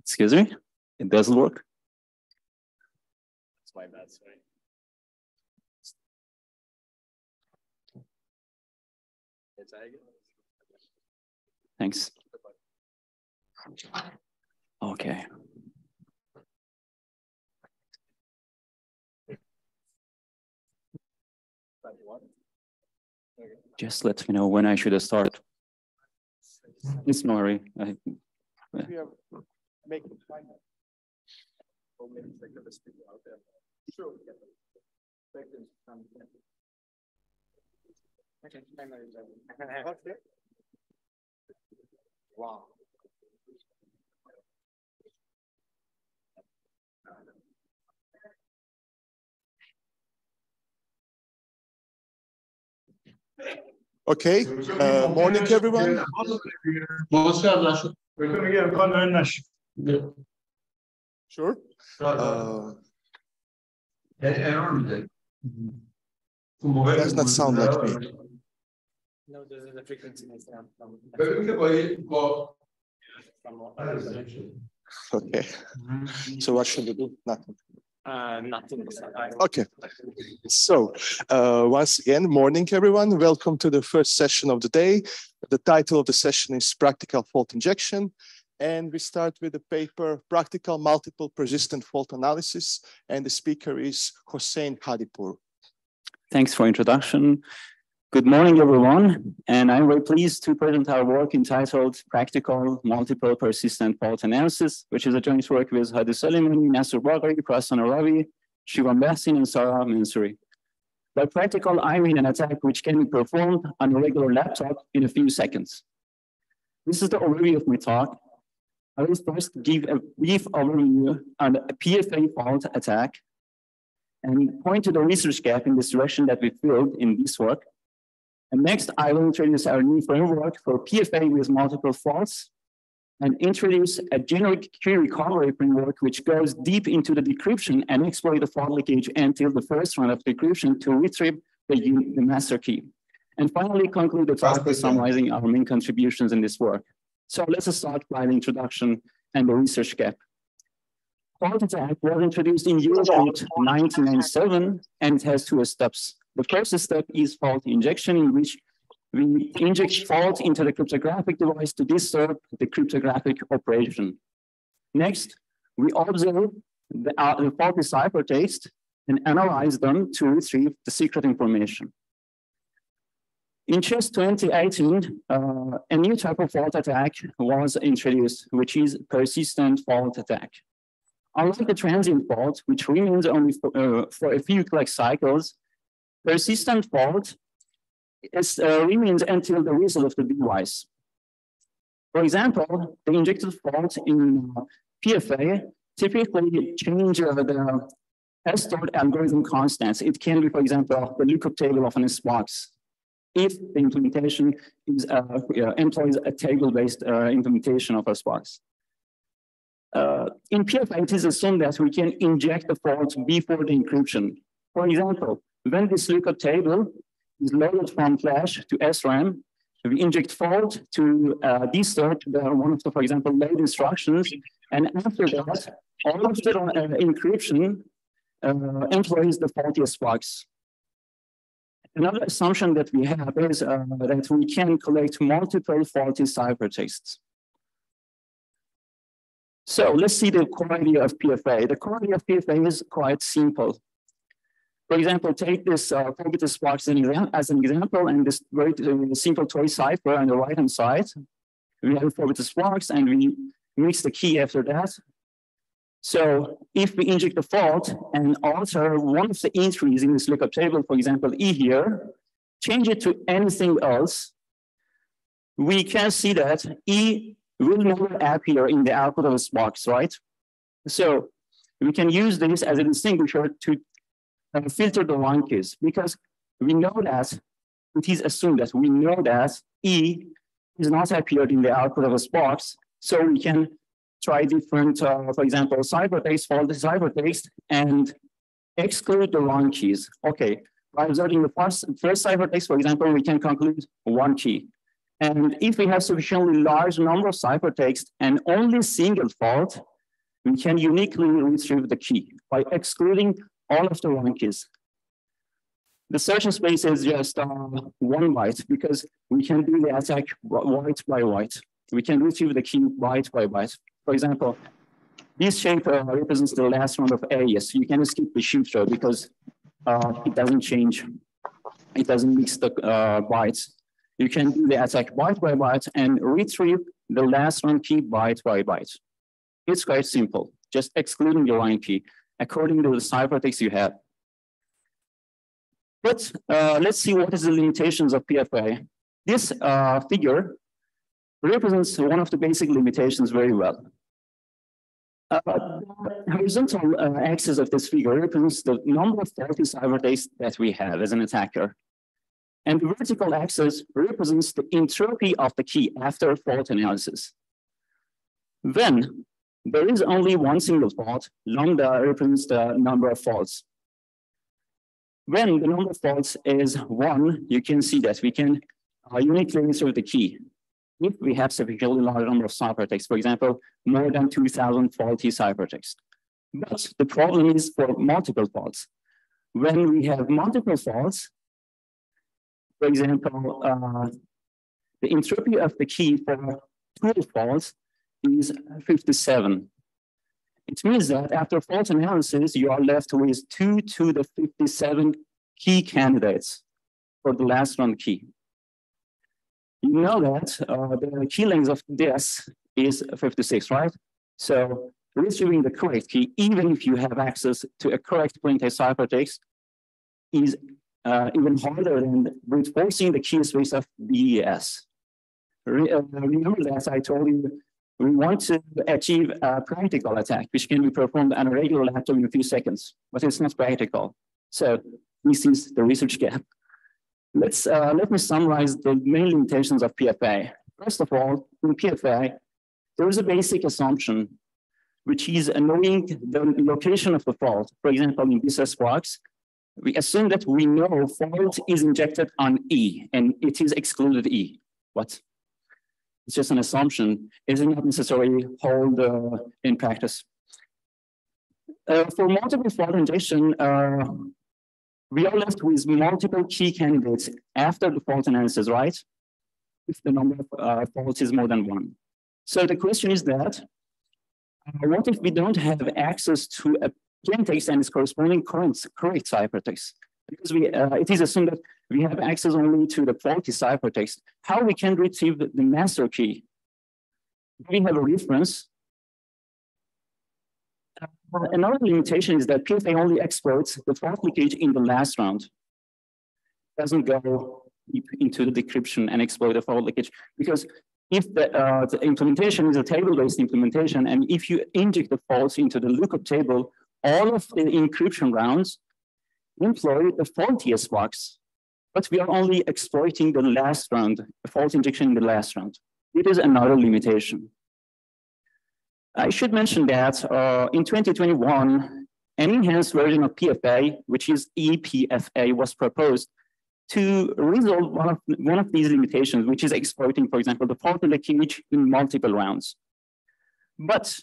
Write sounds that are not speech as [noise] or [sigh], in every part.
Excuse me? It doesn't work? That's my bad, sorry. Thanks. Okay. Just let me know when I should start. It's Maury. I, make Sure. Wow. [laughs] Okay, uh, morning everyone. Sure. Uh, does not sound like me. No, this is the frequency. Okay. [laughs] So what should we do? Nothing. Uh, nothing. Okay. So, uh, once again, morning, everyone. Welcome to the first session of the day. The title of the session is Practical Fault Injection. And we start with the paper, Practical Multiple Persistent Fault Analysis. And the speaker is Hosein Hadipour. Thanks for introduction. Good morning, everyone. And I'm very pleased to present our work entitled Practical Multiple Persistent Fault Analysis, which is a joint work with Hadi Soleimani, Nasour Bagheri, Prasanna Ravi, Shivam Bhasin, and Sarah Mansouri. By practical, I mean an attack which can be performed on a regular laptop in a few seconds. This is the overview of my talk. I will first give a brief overview on a PFA fault attack and point to the research gap in this direction that we filled in this work and next, I will introduce our new framework for PFA with multiple faults and introduce a generic key recovery framework which goes deep into the decryption and exploit the fault leakage until the first round of decryption to retrieve the, the master key. And finally, conclude the talk by summarizing our main contributions in this work. So let's start by the introduction and the research gap. Fault attack was introduced in Europe in 1997 and it has two steps. The first step is fault injection, in which we inject fault into the cryptographic device to disturb the cryptographic operation. Next, we observe the, uh, the faulty ciphertext and analyze them to retrieve the secret information. In CHES 2018, uh, a new type of fault attack was introduced, which is persistent fault attack. Unlike the transient fault, which remains only for, uh, for a few clock cycles, persistent fault is, uh, remains until the result of the device. For example, the injected fault in uh, PFA typically changes uh, the stored algorithm constants. It can be, for example, the lookup table of an S-box. If the implementation is, uh, employs a table-based uh, implementation of a S-box. Uh, in PFA, it is assumed that we can inject the fault before the encryption. For example, when this lookup table is loaded from flash to SRAM, we inject fault to uh, disturb the, one of the, for example, load instructions. And after that, all of the uh, encryption uh, employs the faulty S-box. Another assumption that we have is uh, that we can collect multiple faulty ciphertexts. So let's see the quality of PFA. The quality of PFA is quite simple. For example, take this uh, 4-bit S-box as an example, and this very uh, simple toy cipher on the right-hand side. We have 4-bit S-box, and we mix the key after that. So if we inject the fault and alter one of the entries in this lookup table, for example, E here, change it to anything else, we can see that E will never appear in the output of this box, right? So we can use this as a distinguisher to and filter the keys because we know that it is assumed that we know that E is not appeared in the output of a S-box. So we can try different, uh, for example, ciphertext, fault ciphertext, and exclude the wrong keys. Okay, by observing the first, first ciphertext, for example, we can conclude one key. And if we have sufficiently large number of ciphertext and only single fault, we can uniquely retrieve the key by excluding all of the wrong keys. The search space is just uh, one byte because we can do the attack byte by byte. We can retrieve the key byte by byte. For example, this shape uh, represents the last round of AES. You can skip the shifter because uh, it doesn't change. It doesn't mix the uh, bytes. You can do the attack byte by byte and retrieve the last round key byte by byte. It's quite simple, just excluding the line key according to the ciphertext you have. But uh, let's see what is the limitations of PFA. This uh, figure represents one of the basic limitations very well. Uh, the horizontal uh, axis of this figure represents the number of faulty ciphertexts that we have as an attacker. And the vertical axis represents the entropy of the key after fault analysis. Then there is only one single fault. Lambda represents the number of faults. When the number of faults is one, you can see that we can uh, uniquely insert the key. If we have sufficiently large number of ciphertexts, for example, more than 2000 faulty ciphertexts. But the problem is for multiple faults. When we have multiple faults, for example, uh, the entropy of the key for two faults is 57. It means that after fault analysis, you are left with two to the 57 key candidates for the last round key. You know that uh, the key length of this is 56, right? So retrieving the correct key, even if you have access to a correct plain ciphertext, is uh, even harder than brute forcing the key space of DES. Re uh, remember that I told you we want to achieve a practical attack, which can be performed on a regular laptop in a few seconds, but it's not practical. So this is the research gap. Let's, uh, let me summarize the main intentions of PFA. First of all, in PFA, there is a basic assumption, which is knowing the location of the fault. For example, in BSS box, we assume that we know fault is injected on E and it is excluded E. What? It's just an assumption. It is not necessarily hold uh, in practice. Uh, for multiple fault injection, uh, we are left with multiple key candidates after the fault analysis, right? If the number of uh, faults is more than one. So the question is that, uh, what if we don't have access to a plain text and its corresponding correct, correct ciphertext? Because we, uh, it is assumed that we have access only to the faulty ciphertext. How we can retrieve the master key? We have a reference. Another limitation is that PFA only exploits the fault leakage in the last round. It doesn't go deep into the decryption and exploit the fault leakage because if the, uh, the implementation is a table-based implementation, and if you inject the faults into the lookup table, all of the encryption rounds employ the faulty S-box but we are only exploiting the last round, a fault injection in the last round. It is another limitation. I should mention that uh, in 2021, an enhanced version of PFA, which is ePFA, was proposed to resolve one of, one of these limitations, which is exploiting, for example, the fault leakage in multiple rounds. But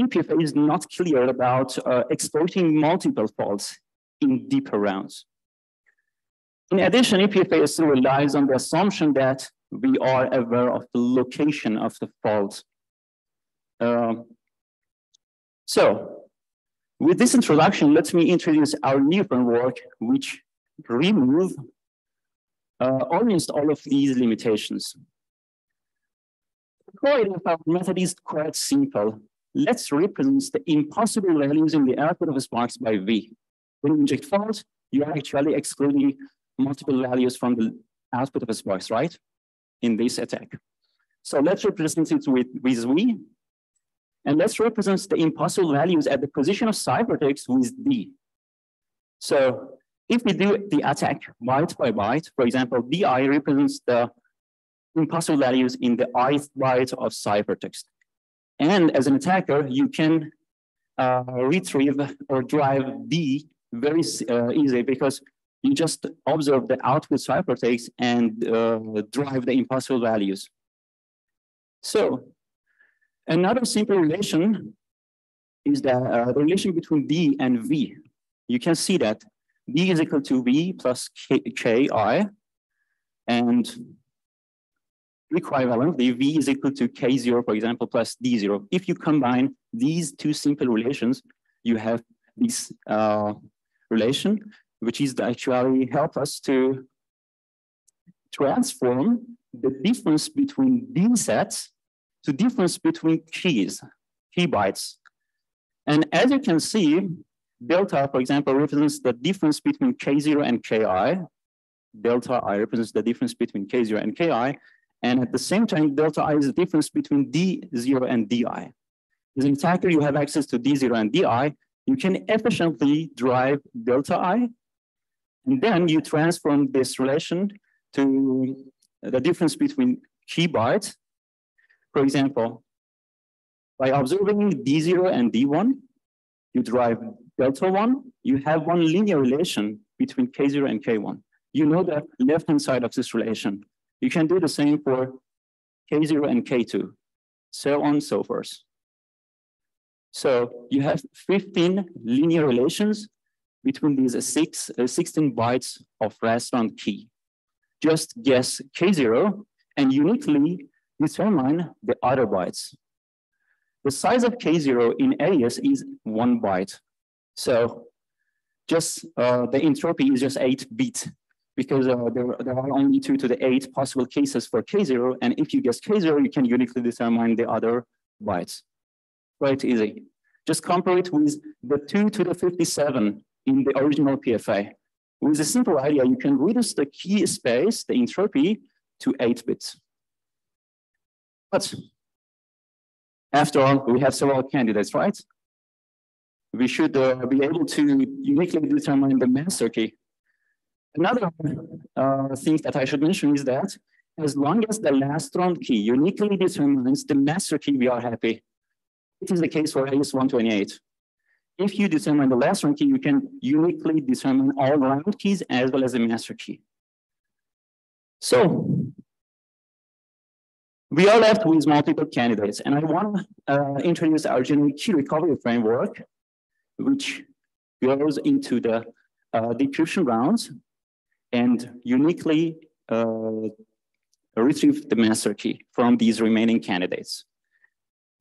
ePFA is not clear about uh, exploiting multiple faults in deeper rounds. In addition, ePFA still relies on the assumption that we are aware of the location of the fault. Uh, so with this introduction, let me introduce our new framework, which remove uh, almost all of these limitations. Of our method is quite simple. Let's represent the impossible values in the output of S-box by V. When you inject fault, you are actually excluding multiple values from the output of a S-box, right? In this attack. So let's represent it with, with V. And let's represent the impossible values at the position of ciphertext with D. So if we do the attack byte by byte, for example, DI represents the impossible values in the ith byte of ciphertext. And as an attacker, you can uh, retrieve or drive D very uh, easily because You just observe the output ciphertext and uh, drive the impossible values. So another simple relation is the, uh, the relation between D and V. You can see that D is equal to V plus K, Ki, and equivalently, V is equal to K0, for example, plus D0. If you combine these two simple relations, you have this uh, relation, which is actually help us to transform the difference between these sets to difference between keys, key bytes. And as you can see, delta, for example, represents the difference between K0 and Ki. Delta I represents the difference between K0 and Ki. And at the same time, delta I is the difference between D0 and Di. As in you have access to D0 and Di, you can efficiently drive delta I, and then you transform this relation to the difference between key bytes. For example, by observing D0 and D1, you derive delta 1, you have one linear relation between K0 and K1. You know the left-hand side of this relation. You can do the same for K0 and K2, so on so forth. So you have 15 linear relations between these six, uh, 16 bytes of last round key. Just guess K0 and uniquely determine the other bytes. The size of K0 in AES is one byte. So just uh, the entropy is just eight bit because uh, there, there are only two to the eight possible cases for K0. And if you guess K0, you can uniquely determine the other bytes quite easy. Just compare it with the 2 to the 57 in the original PFA. With a simple idea, you can reduce the key space, the entropy, to 8 bits. But after all, we have several candidates, right? We should uh, be able to uniquely determine the master key. Another uh, thing that I should mention is that as long as the last round key uniquely determines the master key, we are happy. It is the case for AES 128. If you determine the last round key, you can uniquely determine all round keys as well as the master key. So we are left with multiple candidates, and I want to uh, introduce our generic key recovery framework, which goes into the uh, decryption rounds and uniquely uh, retrieve the master key from these remaining candidates.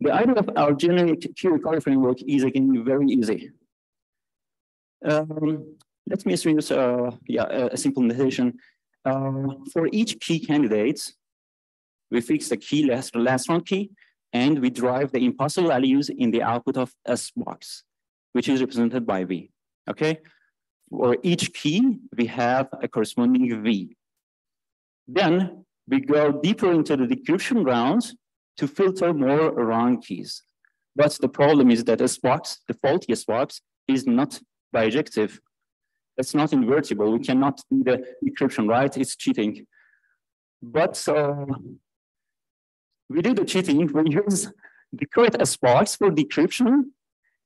The idea of our generic key recovery framework is again very easy. Um, let me introduce uh, yeah, a simple notation. Uh, for each key candidate, we fix the key last, last round key, and we drive the impossible values in the output of S box, which is represented by V. Okay. For each key, we have a corresponding V. Then we go deeper into the decryption rounds to filter more wrong keys. But the problem is that SBox, the faulty SBox, is not bijective. It's not invertible. We cannot do the decryption, right? It's cheating. But uh, we do the cheating. We use the correct SBox for decryption,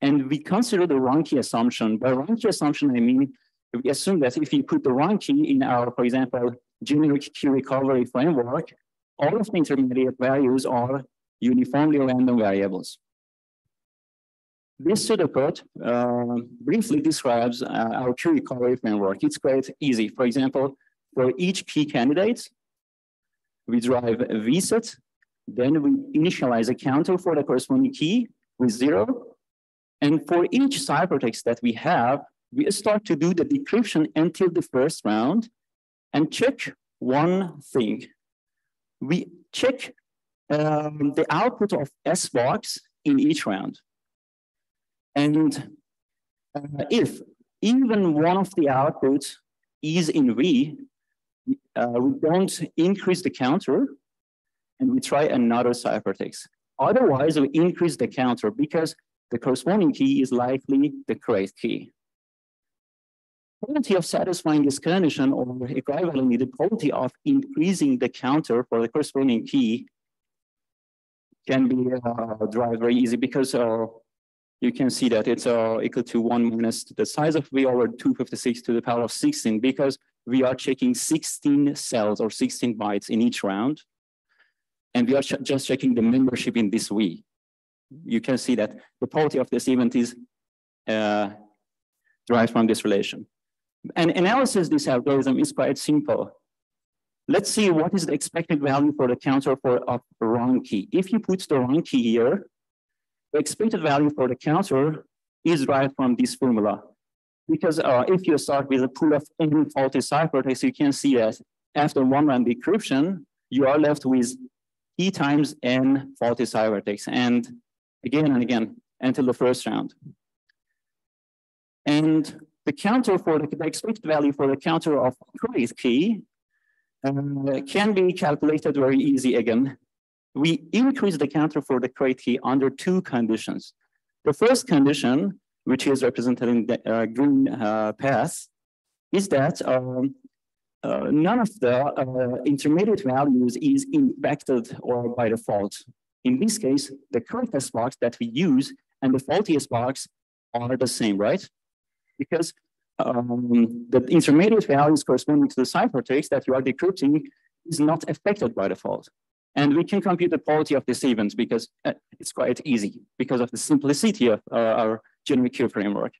and we consider the wrong key assumption. By wrong key assumption, I mean we assume that if you put the wrong key in our, for example, generic key recovery framework, all of the intermediate values are uniformly random variables. This pseudocode uh, briefly describes uh, our recovery framework. It's quite easy. For example, for each key candidate, we drive a vset, then we initialize a counter for the corresponding key with zero. And for each ciphertext that we have, we start to do the decryption until the first round and check one thing we check um, the output of S box in each round. And uh, if even one of the outputs is in V, uh, we don't increase the counter and we try another ciphertext. Otherwise, we increase the counter because the corresponding key is likely the correct key probability of satisfying this condition or equivalently the probability of increasing the counter for the corresponding key can be uh, derived very easy because uh, you can see that it's uh, equal to one minus the size of V over 256 to the power of 16 because we are checking 16 cells or 16 bytes in each round. And we are ch just checking the membership in this V. You can see that the probability of this event is uh, derived from this relation. And analysis this algorithm is quite simple. Let's see what is the expected value for the counter for a wrong key. If you put the wrong key here, the expected value for the counter is derived from this formula. Because uh, if you start with a pool of n faulty ciphertexts, you can see that after one round decryption, you are left with e times n faulty ciphertexts, and again and again until the first round. And the counter for the, the expected value for the counter of correct key uh, can be calculated very easy again we increase the counter for the correct key under two conditions. The first condition, which is represented in the uh, green uh, path, is that um, uh, none of the uh, intermediate values is infected or by default. In this case, the correct S-box that we use and the faulty S-box are the same, right? Because um, the intermediate values corresponding to the ciphertext that you are decrypting is not affected by the fault. And we can compute the quality of this event because uh, it's quite easy because of the simplicity of uh, our generic Q framework.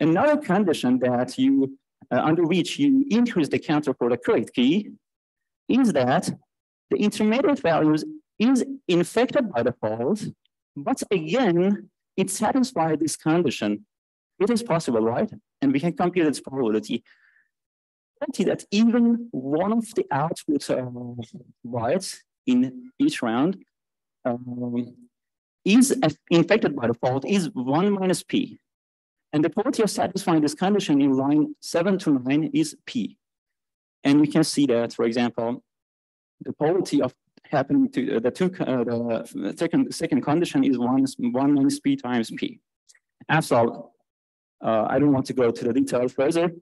Another condition that you, uh, under which you increase the counter for the correct key is that the intermediate values is infected by the fault, but again, it satisfies this condition. It is possible, right? And we can compute its probability. See That even one of the output uh, bytes in each round um, is infected by default is one minus p. And the probability of satisfying this condition in line seven to nine is p. And we can see that, for example, the probability of happening to uh, the two, uh, the second, second condition is one, one minus p times p. After all, uh, I don't want to go to the detail further.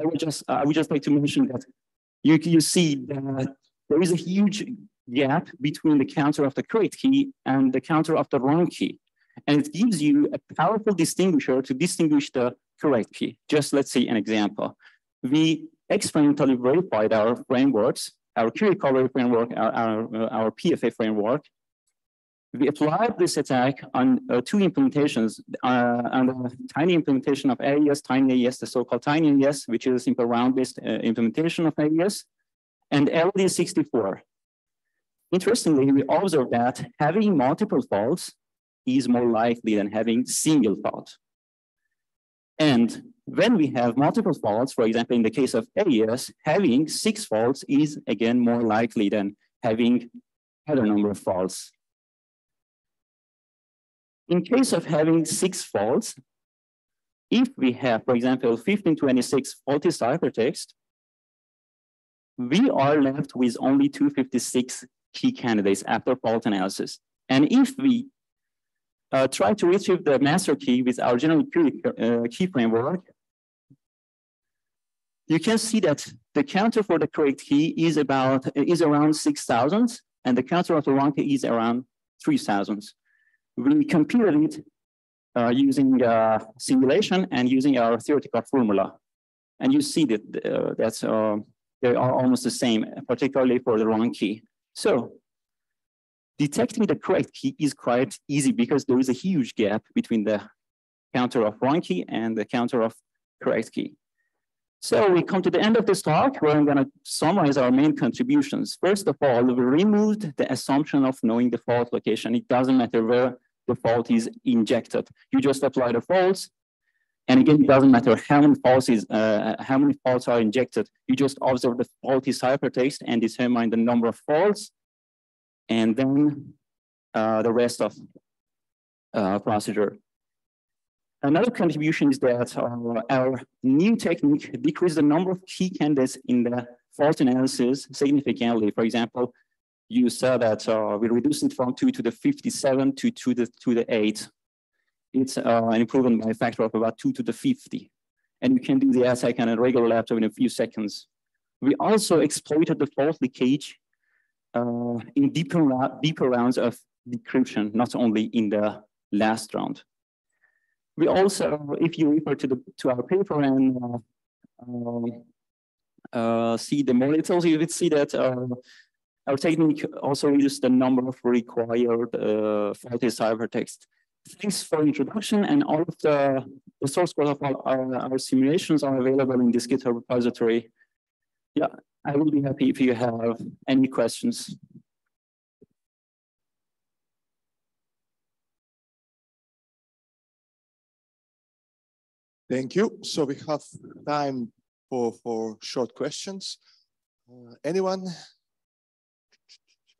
I would just, I would just like to mention that you, you see that there is a huge gap between the counter of the correct key and the counter of the wrong key. And it gives you a powerful distinguisher to distinguish the correct key. Just let's see an example. We experimentally verified our frameworks, our recovery framework, our, our, our PFA framework. We applied this attack on uh, two implementations, uh, on the tiny implementation of AES, tiny AES, the so-called tiny AES, which is a simple round-based uh, implementation of AES, and LED64, Interestingly, we observe that having multiple faults is more likely than having single fault. And when we have multiple faults, for example, in the case of AES, having six faults is again more likely than having other number of faults. In case of having six faults, if we have, for example, 1526 faulty ciphertext, we are left with only 256 key candidates after fault analysis. And if we uh, try to retrieve the master key with our general key, uh, key framework, you can see that the counter for the correct key is about is around 6,000, and the counter of the wrong key is around 3,000. We computed it uh, using uh, simulation and using our theoretical formula. And you see that uh, that's, uh, they are almost the same, particularly for the wrong key. So detecting the correct key is quite easy because there is a huge gap between the counter of wrong key and the counter of correct key. So we come to the end of this talk where I'm going to summarize our main contributions. First of all, we removed the assumption of knowing the fault location. It doesn't matter where the fault is injected. You just apply the faults. And again, it doesn't matter how many faults is, uh, how many faults are injected. You just observe the faulty ciphertext and determine the number of faults, and then uh, the rest of uh, procedure. Another contribution is that uh, our new technique decreased the number of key candidates in the fault analysis significantly. For example, you saw that uh, we reduced it from two to the 57 to two to the, to the eight it's uh, an improvement by a factor of about two to the 50. And you can do the attack on a regular laptop in a few seconds. We also exploited the fault leakage uh, in deeper, deeper rounds of decryption, not only in the last round. We also, if you refer to the to our paper and uh, uh, see the monitors, you would see that uh, our technique also reduces the number of required uh, faulty ciphertext. Thanks for introduction and all of the, the source code of our, our simulations are available in this GitHub repository. Yeah, I will be happy if you have any questions. Thank you. So we have time for, for short questions. Uh, anyone?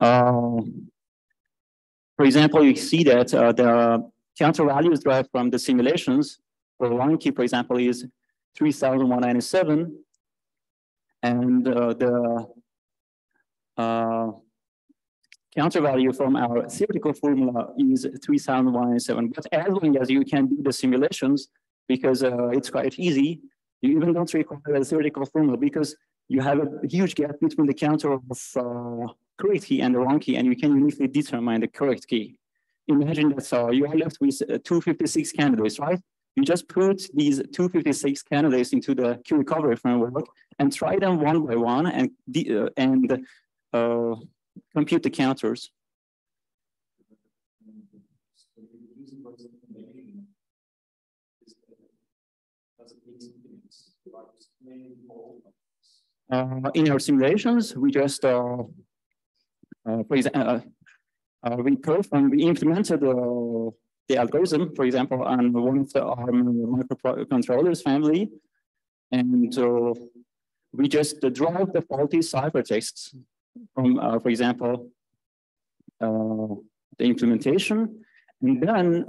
Uh, for example, you see that uh, the counter values derived from the simulations for key, for example, is 3197. And uh, the uh, counter value from our theoretical formula is 3197. But as long as you can do the simulations, because uh, it's quite easy. You even don't require a theoretical formula because you have a huge gap between the counter of uh, correct key and the wrong key, and you can uniquely determine the correct key. Imagine that uh, you are left with uh, 256 candidates, right? You just put these 256 candidates into the key recovery framework and try them one by one and, uh, and uh, compute the counters. Uh, in our simulations, we just, uh, uh, for example, uh, uh, we performed, we implemented the algorithm, for example, on one of the ARM microcontrollers family. And we just drive the faulty ciphertexts from, for example, the implementation. And then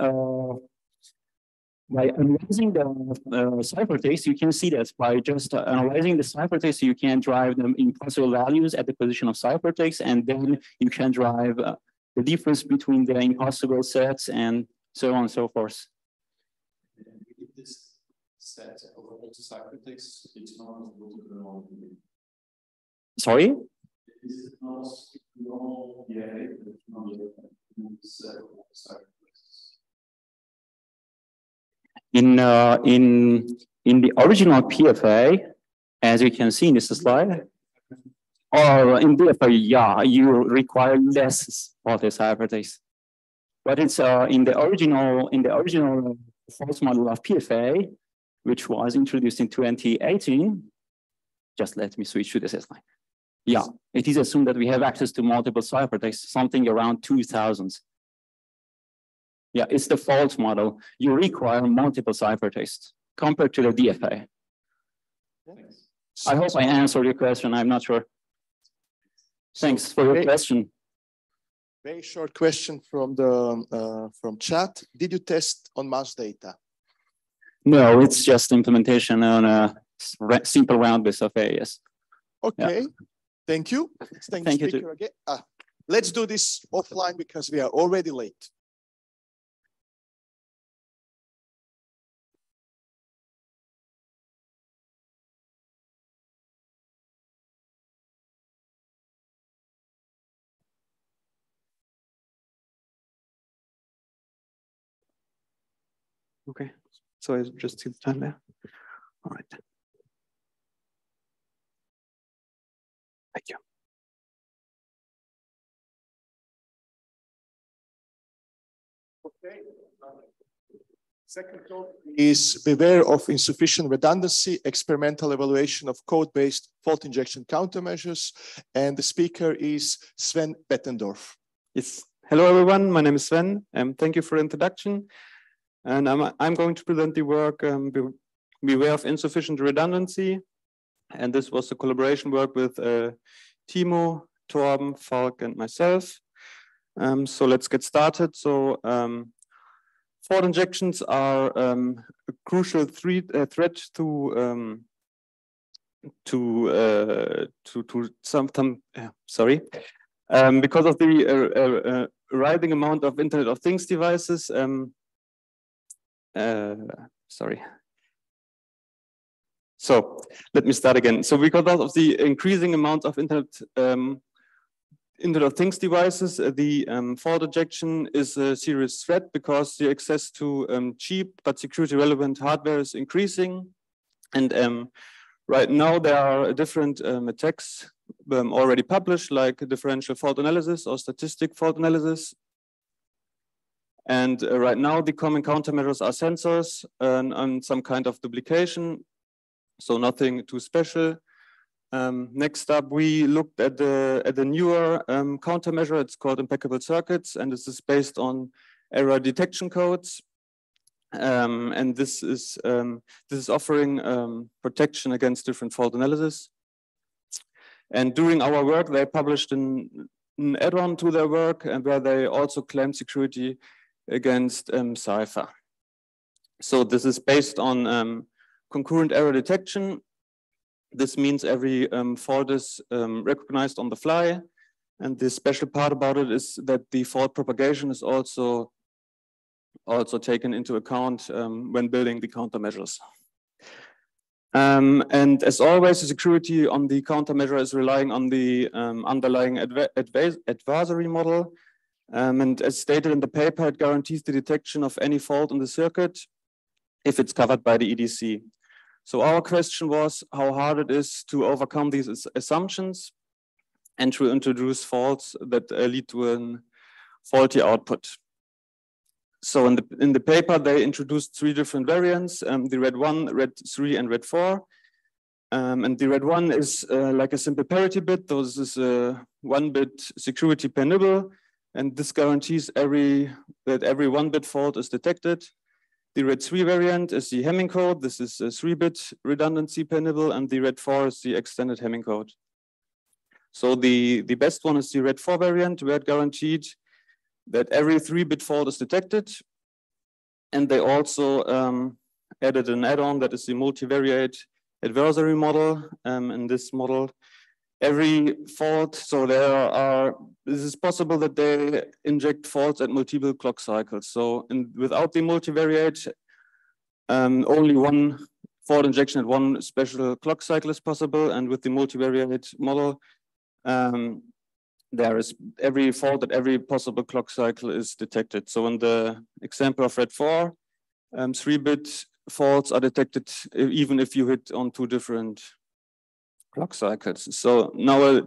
by analyzing the uh, ciphertext, you can see that by just uh, analyzing the ciphertext, you can drive them in possible values at the position of ciphertext, and then you can drive uh, the difference between the impossible sets and so on and so forth. This set of ciphertext, it's not Sorry? In, uh, in, in the original PFA, as you can see in this slide, or in DFA, yeah, you require less faulty ciphertext. But it's uh, in the original in the original fault model of PFA, which was introduced in 2018. Just let me switch to this slide. Yeah, it is assumed that we have access to multiple ciphertexts, something around 2000. Yeah, it's the fault model. You require multiple ciphertexts compared to the DFA. Thanks. I hope I answered your question. I'm not sure. Thanks for your question. Very short question from the uh, from chat. Did you test on mass data? No, it's just implementation on a simple round base of AES. Okay, yeah. thank you. Thank, thank you. Again. Ah, let's do this offline because we are already late. Okay, so I just see the time there. All right. Thank you. Okay. Second talk is beware of insufficient redundancy, experimental evaluation of code-based fault injection countermeasures. And the speaker is Sven Bettendorf. Yes. Hello, everyone. My name is Sven. Um, thank you for the introduction. And I'm, I'm going to present the work um, Beware of Insufficient Redundancy. And this was a collaboration work with uh, Timo, Thorben, Falk, and myself. Um, so let's get started. So um, injections are um, a crucial uh, threat to um, to uh, to to some, some uh, sorry um, because of the uh, uh, uh, rising amount of Internet of Things devices. Um, sorry. So let me start again. So because of the increasing amount of Internet um, Internet of Things devices, uh, the um, fault injection is a serious threat because the access to um, cheap but security relevant hardware is increasing. And um, right now there are different um, attacks um, already published like differential fault analysis or statistic fault analysis. And uh, right now the common countermeasures are sensors and, and some kind of duplication. So nothing too special. Um, next up, we looked at the at the newer um, countermeasure. It's called impeccable circuits, and this is based on error detection codes. Um, and this is um, this is offering um, protection against different fault analysis. And during our work, they published an, an add-on to their work, and where they also claim security against um, SIFA. So this is based on concurrent error detection this means every um, fault is um, recognized on the fly. And the special part about it is that the fault propagation is also, also taken into account um, when building the countermeasures. Um, and as always, the security on the countermeasure is relying on the um, underlying adv adversary model. Um, and as stated in the paper, it guarantees the detection of any fault in the circuit if it's covered by the EDC. So our question was how hard it is to overcome these assumptions and to introduce faults that uh, lead to a faulty output. So in the, in the paper, they introduced three different variants, um, the red one, red three, and red four. Um, and the red one is uh, like a simple parity bit. This is a one bit security per nibble. And this guarantees every that every one bit fault is detected. The red 3 variant is the Hamming code. This is a 3-bit redundancy per nibble, and the red 4 is the extended Hamming code. So the, the best one is the red 4 variant, where it guaranteed that every 3-bit fault is detected. And they also um, added an add-on that is the multivariate adversary model. Um, in this model, every fault. So there are, this is possible that they inject faults at multiple clock cycles. So in, without the multivariate, um, only one fault injection at one special clock cycle is possible. And with the multivariate model, um, there is every fault at every possible clock cycle is detected. So in the example of red four, um, three bit faults are detected even if you hit on two different clock cycles. So now a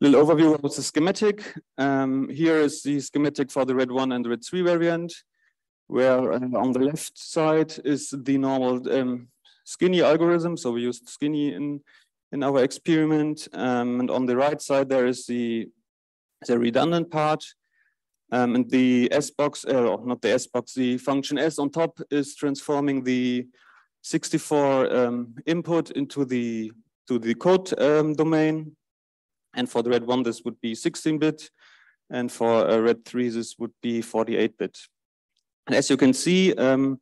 little overview of the schematic. Um, here is the schematic for the red one and red three variant, where uh, on the left side is the normal um, skinny algorithm. So we used skinny in, in our experiment. Um, and on the right side, there is the, the redundant part. Um, and the S box, uh, not the S box, the function S on top is transforming the 64 um, input into the to the code um, domain. And for the red one, this would be 16-bit. And for a red three, this would be 48-bit. And as you can see, um,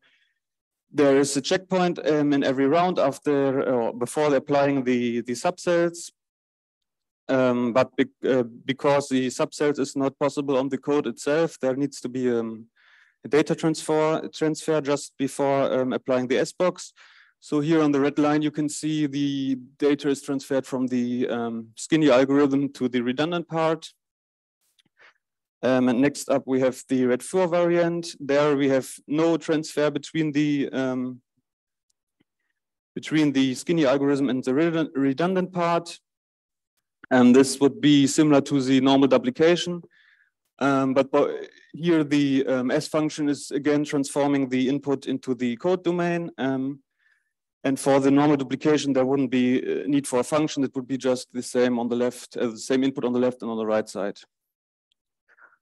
there is a checkpoint um, in every round after or before applying the, the subcells. Um, but be, uh, because the subcells is not possible on the code itself, there needs to be um, a data transfer transfer just before um, applying the S-box. So here on the red line, you can see the data is transferred from the um, skinny algorithm to the redundant part. Um, and next up, we have the red 4 variant. There we have no transfer between the um, between the skinny algorithm and the redundant part. And this would be similar to the normal duplication. Um, but here the um, S function is again transforming the input into the code domain. Um, and for the normal duplication, there wouldn't be a need for a function. It would be just the same on the left, uh, the same input on the left and on the right side.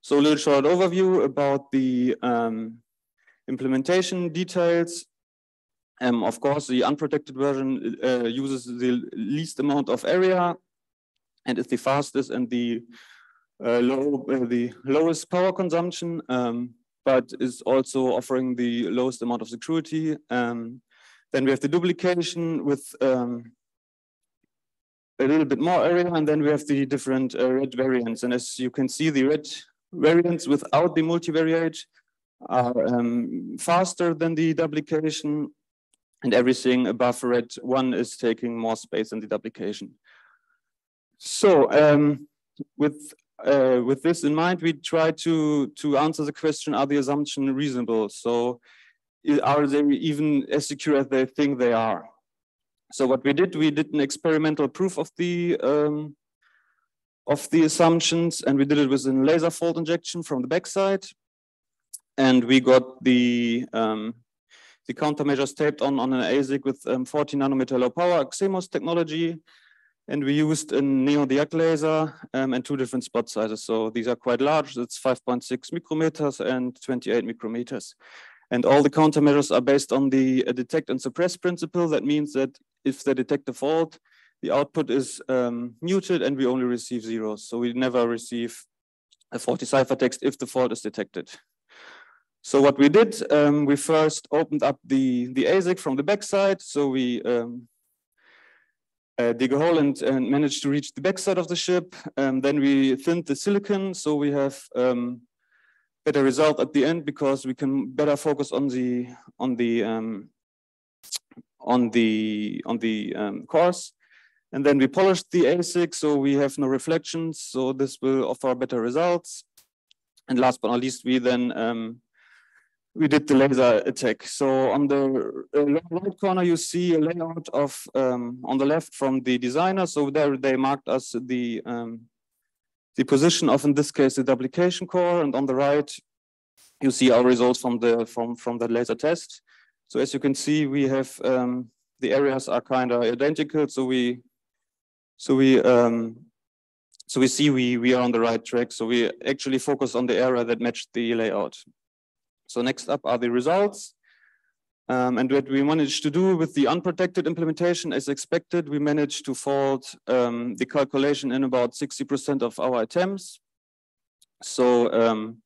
So a little short overview about the um, implementation details. Um, of course, the unprotected version uh, uses the least amount of area and is the fastest and the uh, low, uh, the lowest power consumption. Um, but is also offering the lowest amount of security. Um, then we have the duplication with um, a little bit more area, and then we have the different uh, red variants. And as you can see, the red variants without the multivariate are um, faster than the duplication, and everything above red one is taking more space than the duplication. So um, with uh, with this in mind, we try to to answer the question: Are the assumptions reasonable? So, are they even as secure as they think they are? So, what we did, we did an experimental proof of the um, of the assumptions, and we did it with a laser fault injection from the backside, and we got the um, the countermeasures taped on on an ASIC with um, 40 nanometer low power CMOS technology and we used a neon-diag laser um, and two different spot sizes. So these are quite large. It's 5.6 micrometers and 28 micrometers. And all the countermeasures are based on the uh, detect and suppress principle. That means that if they detect a fault, the output is um, muted and we only receive zeros. So we never receive a faulty ciphertext if the fault is detected. So what we did, um, we first opened up the, the ASIC from the backside. So we um, uh, dig a hole and, and managed to reach the backside of the ship. Um, then we thinned the silicon, so we have um, better result at the end because we can better focus on the on the um, on the on the um, course. And then we polished the ASIC, so we have no reflections. So this will offer better results. And last but not least, we then um, we did the laser attack. So on the uh, right corner, you see a layout of um, on the left from the designer. So there they marked us the um, the position of, in this case, the duplication core, and on the right, you see our results from the from from the laser test. So as you can see, we have um, the areas are kind of identical. So we so we um, so we see we we are on the right track. So we actually focus on the area that matched the layout. So next up are the results. Um, and what we managed to do with the unprotected implementation, as expected, we managed to fault um, the calculation in about 60% of our attempts. So um,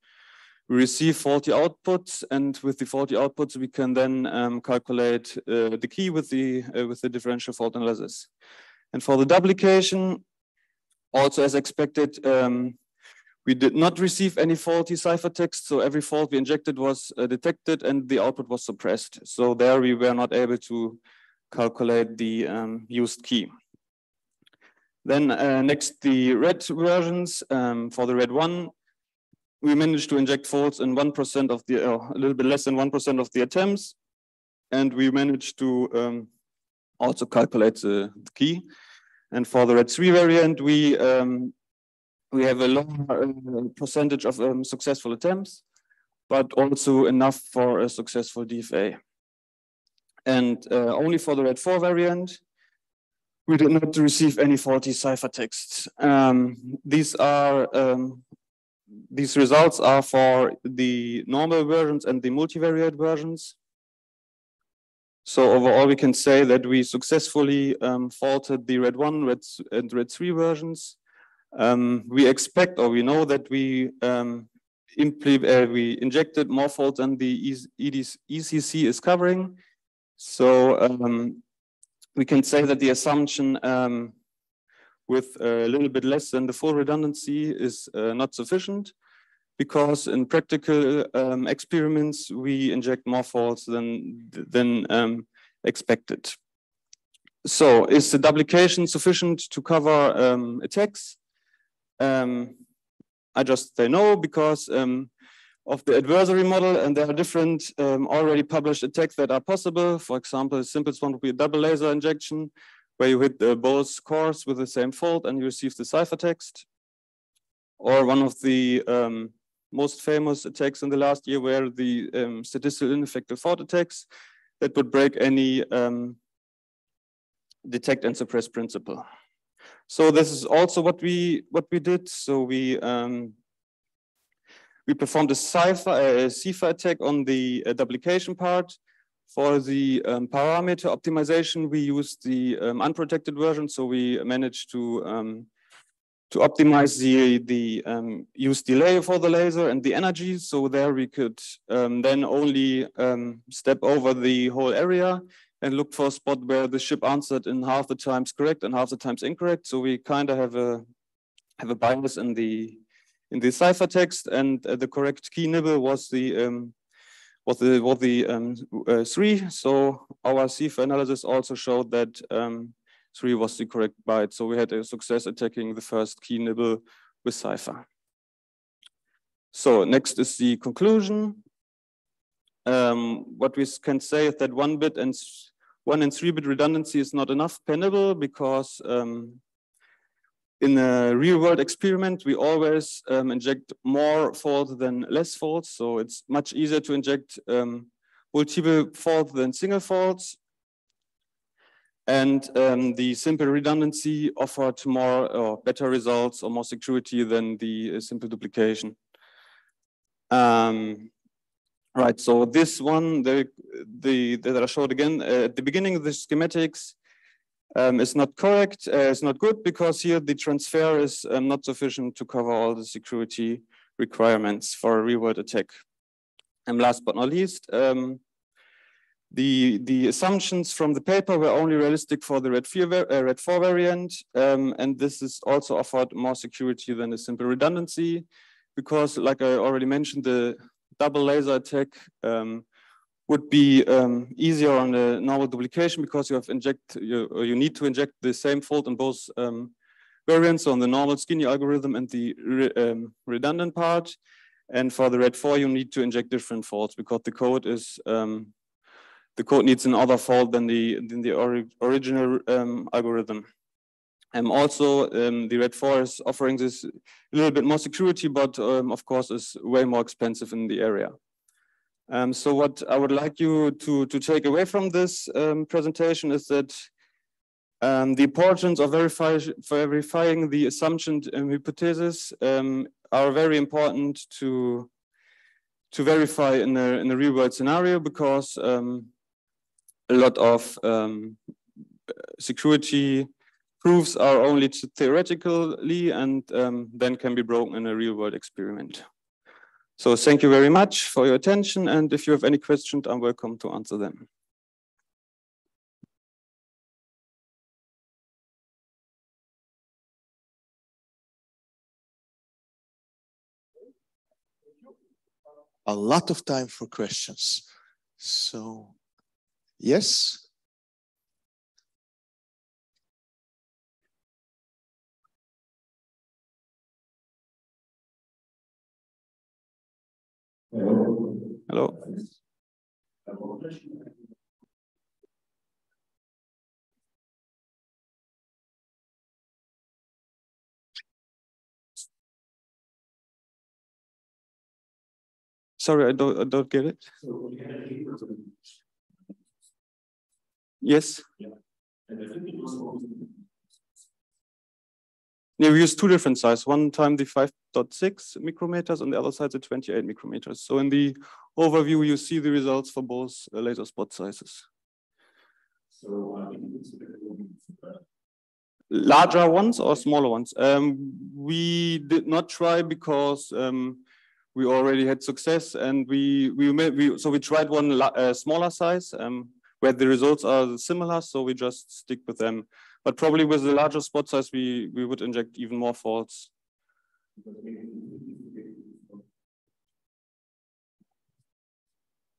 we receive faulty outputs, and with the faulty outputs, we can then um, calculate uh, the key with the uh, with the differential fault analysis. And for the duplication, also as expected, um, we did not receive any faulty ciphertext, so every fault we injected was uh, detected and the output was suppressed. So there we were not able to calculate the um, used key. Then uh, next, the red versions. Um, for the red one, we managed to inject faults in 1% of the, uh, a little bit less than 1% of the attempts. And we managed to um, also calculate the, the, key. And for the red 3 variant, we um, we have a low uh, percentage of um, successful attempts, but also enough for a successful DFA. And uh, only for the red 4 variant, we did not receive any faulty ciphertexts. Um, these are um, these results are for the normal versions and the multivariate versions. So overall, we can say that we successfully um, faulted the red 1 red, and red 3 versions um, we expect or we know that we um, uh, we injected more faults than the ECC is covering. So um, we can say that the assumption um, with a little bit less than the full redundancy is uh, not sufficient because in practical um, experiments, we inject more faults than, than um, expected. So is the duplication sufficient to cover attacks? Um, I just say no because um, of the adversary model, and there are different um, already published attacks that are possible. For example, the simplest one would be a double laser injection, where you hit the both cores with the same fault and you receive the ciphertext. Or one of the um, most famous attacks in the last year were the um, statistical ineffective fault attacks that would break any um, detect and suppress principle. So this is also what we what we did. So we um, we performed a SIFA a SIFA attack on the uh, duplication part. For the um, parameter optimization, we used the um, unprotected version. So we managed to um, to optimize the, the um, use delay for the laser and the energy. So there we could um, then only um, step over the whole area and look for a spot where the ship answered in half the times correct and half the times incorrect. So we kind of have a have a bias in the in the ciphertext, and uh, the correct key nibble was the um, was the was the um, uh, three. So our SIFA analysis also showed that um, three was the correct byte. So we had a success attacking the first key nibble with SIFA. So next is the conclusion. Um, what we can say is that one bit and one and three bit redundancy is not enough per nibble because um, in a real world experiment, we always um, inject more faults than less faults. So it's much easier to inject um, multiple faults than single faults. And um, the simple redundancy offered more or better results or more security than the uh, simple duplication. Um, right, so this one, the, the, that I showed again uh, at the beginning of the schematics, um, is not correct, uh, it's not good because here the transfer is um, not sufficient to cover all the security requirements for a real-world attack. And last but not least, um, the, the assumptions from the paper were only realistic for the RED 4, uh, RED 4 variant, um, and this is also offered more security than a simple redundancy, because like I already mentioned, the double laser attack um, would be um, easier on the normal duplication because you have inject you, you need to inject the same fault in both um, variants on the normal skinny algorithm and the re, um, redundant part. And for the RED 4, you need to inject different faults because the code is um, the code needs another fault than the than the ori original um, algorithm. And also, um, the RED Forest offering this a little bit more security, but of course is way more expensive in the area. Um, so what I would like you to, to take away from this um, presentation is that um, the importance of verify, verifying the assumption and hypothesis um, are very important to, to verify in a, in a real world scenario because um, a lot of um, security proofs are only theoretically and um, then can be broken in a real world experiment. So thank you very much for your attention. And if you have any questions, I'm welcome to answer them. A lot of time for questions. So, yes. Hello. Sorry, I don't, I don't get it. Yes. Yeah, we use two different sizes. One time the 5.6 micrometers, on the other side the 28 micrometers. So in the overview, you see the results for both uh, laser spot sizes. So larger ones or smaller ones? Um, we did not try because um, we already had success, and we we, made, we so we tried one uh, smaller size um, where the results are similar. So we just stick with them. But probably with the larger spot size, we, we would inject even more faults.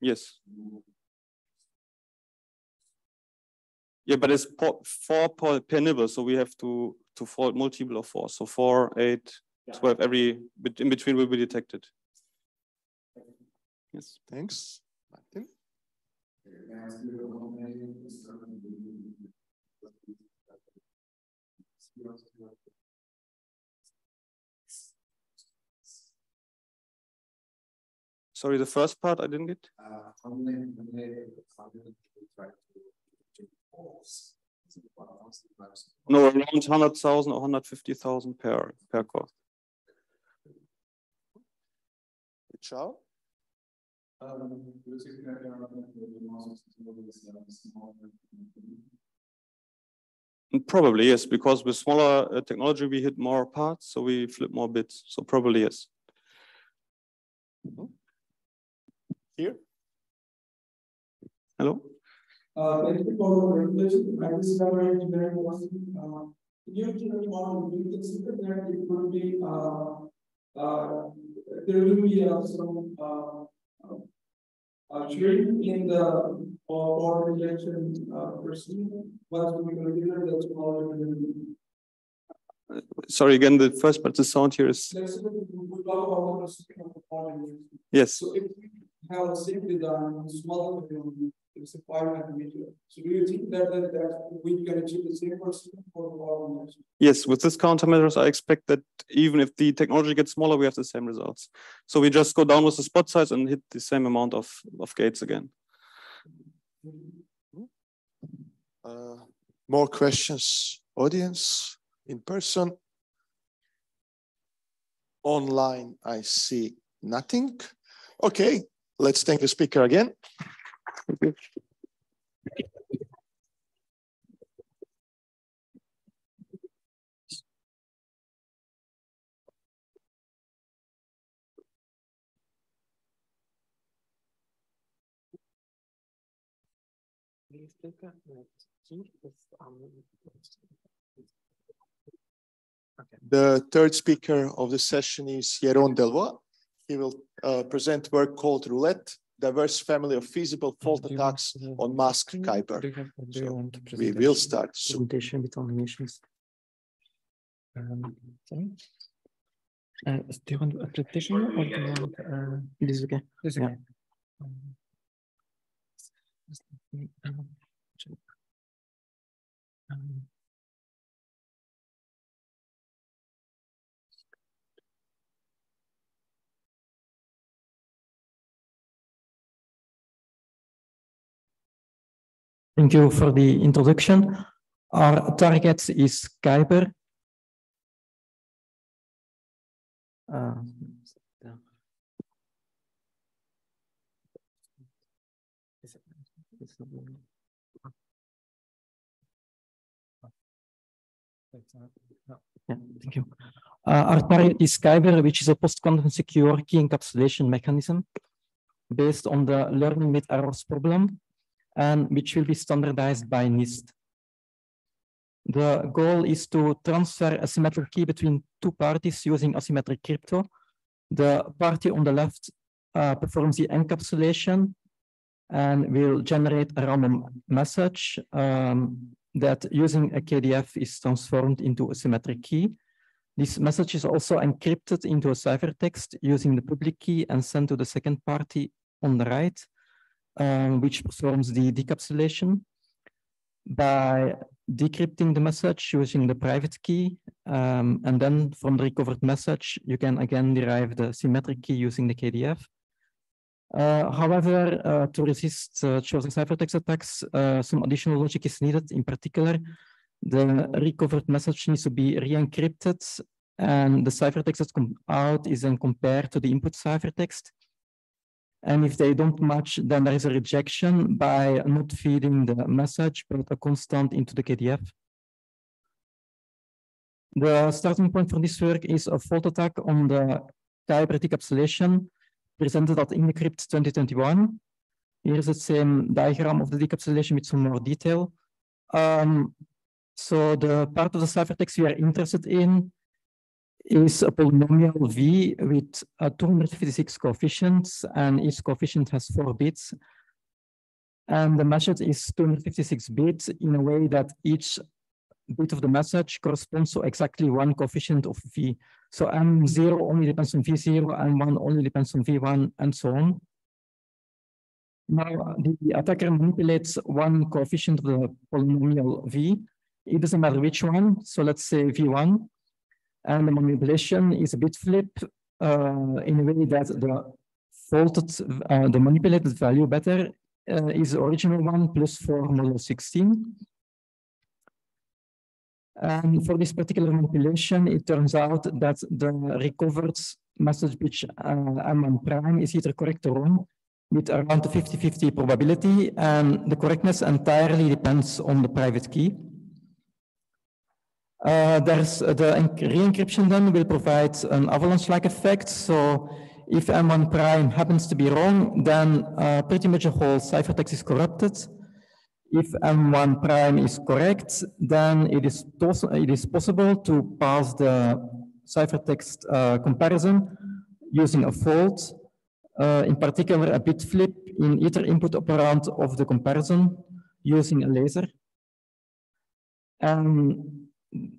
Yes. Yeah, but it's four per, per nibble, so we have to to fault multiple of four. So four, eight, yeah. 12, every bit in between will be detected. Yes. Thanks. Martin. Sorry, the first part I didn't get. no, around 100,000 or 150,000 per, per core. Ciao. Probably yes, because with smaller uh, technology we hit more parts, so we flip more bits. So probably yes. Here. Hello. Uh, thank you for the presentation. I discovered it very interesting. Uh, you can model, you consider that it would be uh, uh, there will be uh, some uh, uh, shrink in the uh, water injection uh, percent. Once we consider that's all. Sorry again. The first part, the sound here is. Let's say we talk about the percent of the water Yes. So if have a simply done smaller volume, it's a five nanometer. So do you think that that, that we can achieve the same percent for the water Yes, with this countermeasures, I expect that even if the technology gets smaller, we have the same results. So we just go down with the spot size and hit the same amount of, of gates again. Uh, more questions, audience, in person? Online, I see nothing. Okay, let's thank the speaker again. The third speaker of the session is Jeroen Delvaux. He will uh, present work called Roulette, diverse family of feasible fault Do attacks want, on mask Do Kyber. do you have- do So We will start soon. Presentation with animations. Um. Uh, do you want a presentation or do you want, uh, this is okay? This is okay. Um, just um. Um, Thank you for the introduction. Our target is Kyber. Uh, Yeah, thank you. Uh, our target is Kyber, which is a post-quantum secure key encapsulation mechanism based on the learning with errors problem and which will be standardized by NIST. The goal is to transfer a symmetric key between two parties using asymmetric crypto. The party on the left uh, performs the encapsulation and will generate a random message um, that using a KDF is transformed into a symmetric key. This message is also encrypted into a ciphertext using the public key and sent to the second party on the right, um, which performs the decapsulation by decrypting the message using the private key. Um, and then from the recovered message, you can again derive the symmetric key using the KDF. Uh, however, uh, to resist uh, chosen ciphertext attacks, uh, some additional logic is needed. In particular, the recovered message needs to be re-encrypted and the ciphertext that comes out is then compared to the input ciphertext. And if they don't match, then there is a rejection by not feeding the message, but a constant into the KDF. The starting point for this work is a fault attack on the Kyber decapsulation presented at INDOCRYPT 2021. Here is the same diagram of the decapsulation with some more detail. Um, so the part of the ciphertext we are interested in is a polynomial V with uh, 256 coefficients, and each coefficient has four bits. And the message is 256 bits in a way that each bit of the message corresponds to exactly one coefficient of V. So M0 only depends on V0, M1 only depends on V1, and so on. Now, the attacker manipulates one coefficient of the polynomial V. It doesn't matter which one. So let's say V1. And the manipulation is a bit flip uh, in a way that the faulted, uh, the manipulated value better uh, is the original one plus 4 modulo 16. And for this particular manipulation, it turns out that the recovered message bit uh, M1 prime is either correct or wrong with around a 50-50 probability, and the correctness entirely depends on the private key. Uh, there's the re-encryption then will provide an avalanche-like effect. So if M1 prime happens to be wrong, then uh, pretty much the whole ciphertext is corrupted. If M1 prime is correct, then it is, it is possible to pass the ciphertext uh, comparison using a fault, uh, in particular a bit flip in either input operand of the comparison using a laser. And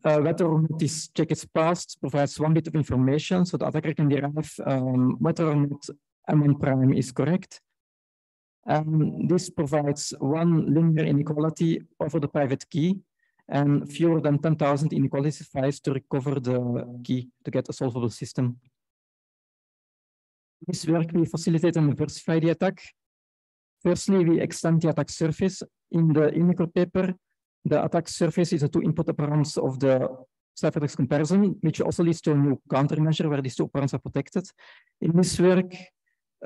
uh, whether or not this check is passed provides one bit of information so the attacker can derive um, whether or not M1 prime is correct. And this provides one linear inequality over the private key and fewer than 10,000 inequality suffice to recover the key to get a solvable system. This work we facilitate and diversify the attack. Firstly, we extend the attack surface. In the initial paper, the attack surface is a two input operands of the ciphertext comparison, which also leads to a new countermeasure where these two operands are protected. In this work,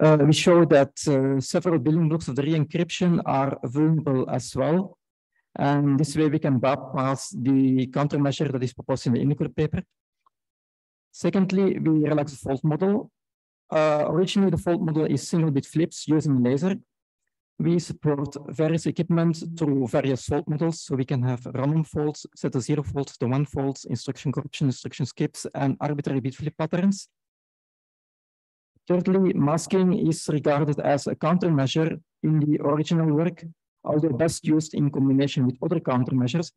uh, we show that uh, several building blocks of the re-encryption are vulnerable as well. And this way we can bypass the countermeasure that is proposed in the INDOCRYPT paper. Secondly, we relax the fault model. Uh, originally, the fault model is single bit flips using laser. We support various equipment through various fault models, so we can have random faults, set of zero faults, the one faults, instruction corruption, instruction skips, and arbitrary bit flip patterns. Thirdly, masking is regarded as a countermeasure in the original work, although best used in combination with other countermeasures.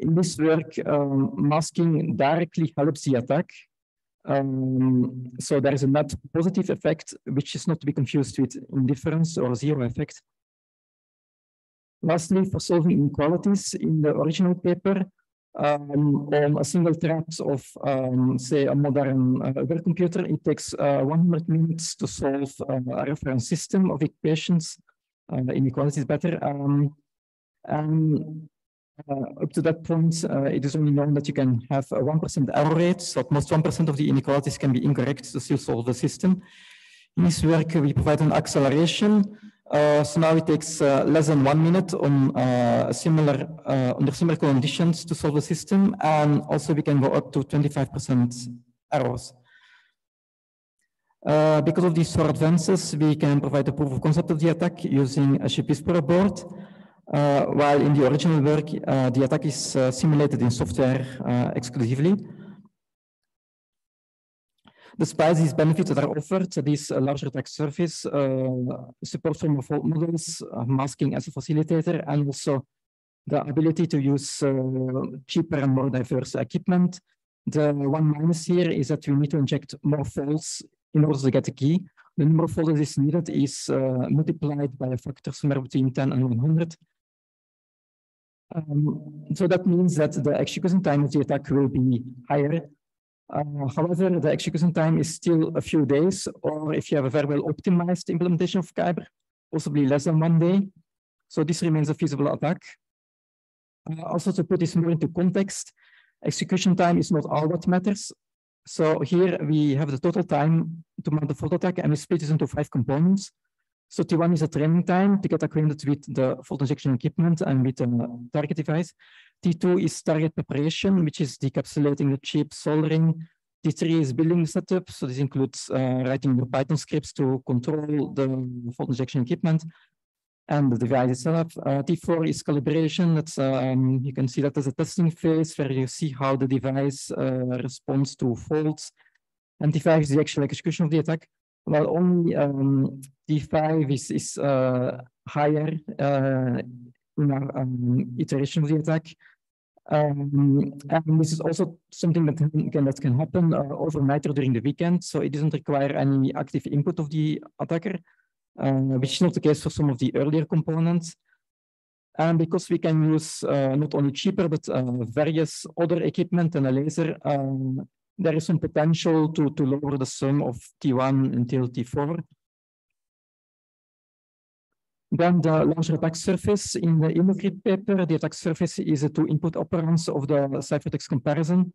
In this work, um, masking directly helps the attack. Um, so there is a net positive effect, which is not to be confused with indifference or zero effect. Lastly, for solving inequalities in the original paper, um, on a single thread of, um, say, a modern uh, computer, it takes uh, 100 minutes to solve uh, a reference system of equations. Uh, inequalities better. Um, and uh, up to that point, uh, it is only known that you can have a 1% error rate. So at most 1% of the inequalities can be incorrect to still solve the system. In this work, we provide an acceleration uh, so now it takes uh, less than one minute on uh, similar under similar conditions to solve the system, and also we can go up to 25% errors. Uh, because of these four advances, we can provide a proof of concept of the attack using a Shapiro board, uh, while in the original work, uh, the attack is simulated in software exclusively. Despite these benefits that are offered, this uh, larger attack surface, uh, support from fault models, uh, masking as a facilitator, and also the ability to use uh, cheaper and more diverse equipment. The one minus here is that we need to inject more faults in order to get a key. The number of faults that is needed is uh, multiplied by a factor somewhere between 10 and 100. Um, so that means that the execution time of the attack will be higher uh, however, the execution time is still a few days, or if you have a very well optimized implementation of Kyber, possibly less than one day. So this remains a feasible attack. Uh, also to put this more into context, execution time is not all what matters. So here we have the total time to mount the fault attack and we split this into five components. So T1 is a training time to get acquainted with the fault injection equipment and with the target device. T2 is target preparation, which is decapsulating the chip, soldering. T3 is building the setup. So this includes uh, writing the Python scripts to control the fault injection equipment and the device itself. Uh, T4 is calibration. That's um, you can see that as a testing phase where you see how the device uh, responds to faults. And T5 is the actual execution of the attack. Well, only um, T5 is, is uh, higher uh, in our um, iteration of the attack. Um, and this is also something that can, that can happen uh, overnight or during the weekend, so it doesn't require any active input of the attacker, uh, which is not the case for some of the earlier components. And because we can use uh, not only cheaper, but uh, various other equipment and a laser, um, there is some potential to, to lower the sum of T1 until T4. Then the larger attack surface in the INDOCRYPT paper, the attack surface is the two input operands of the ciphertext comparison.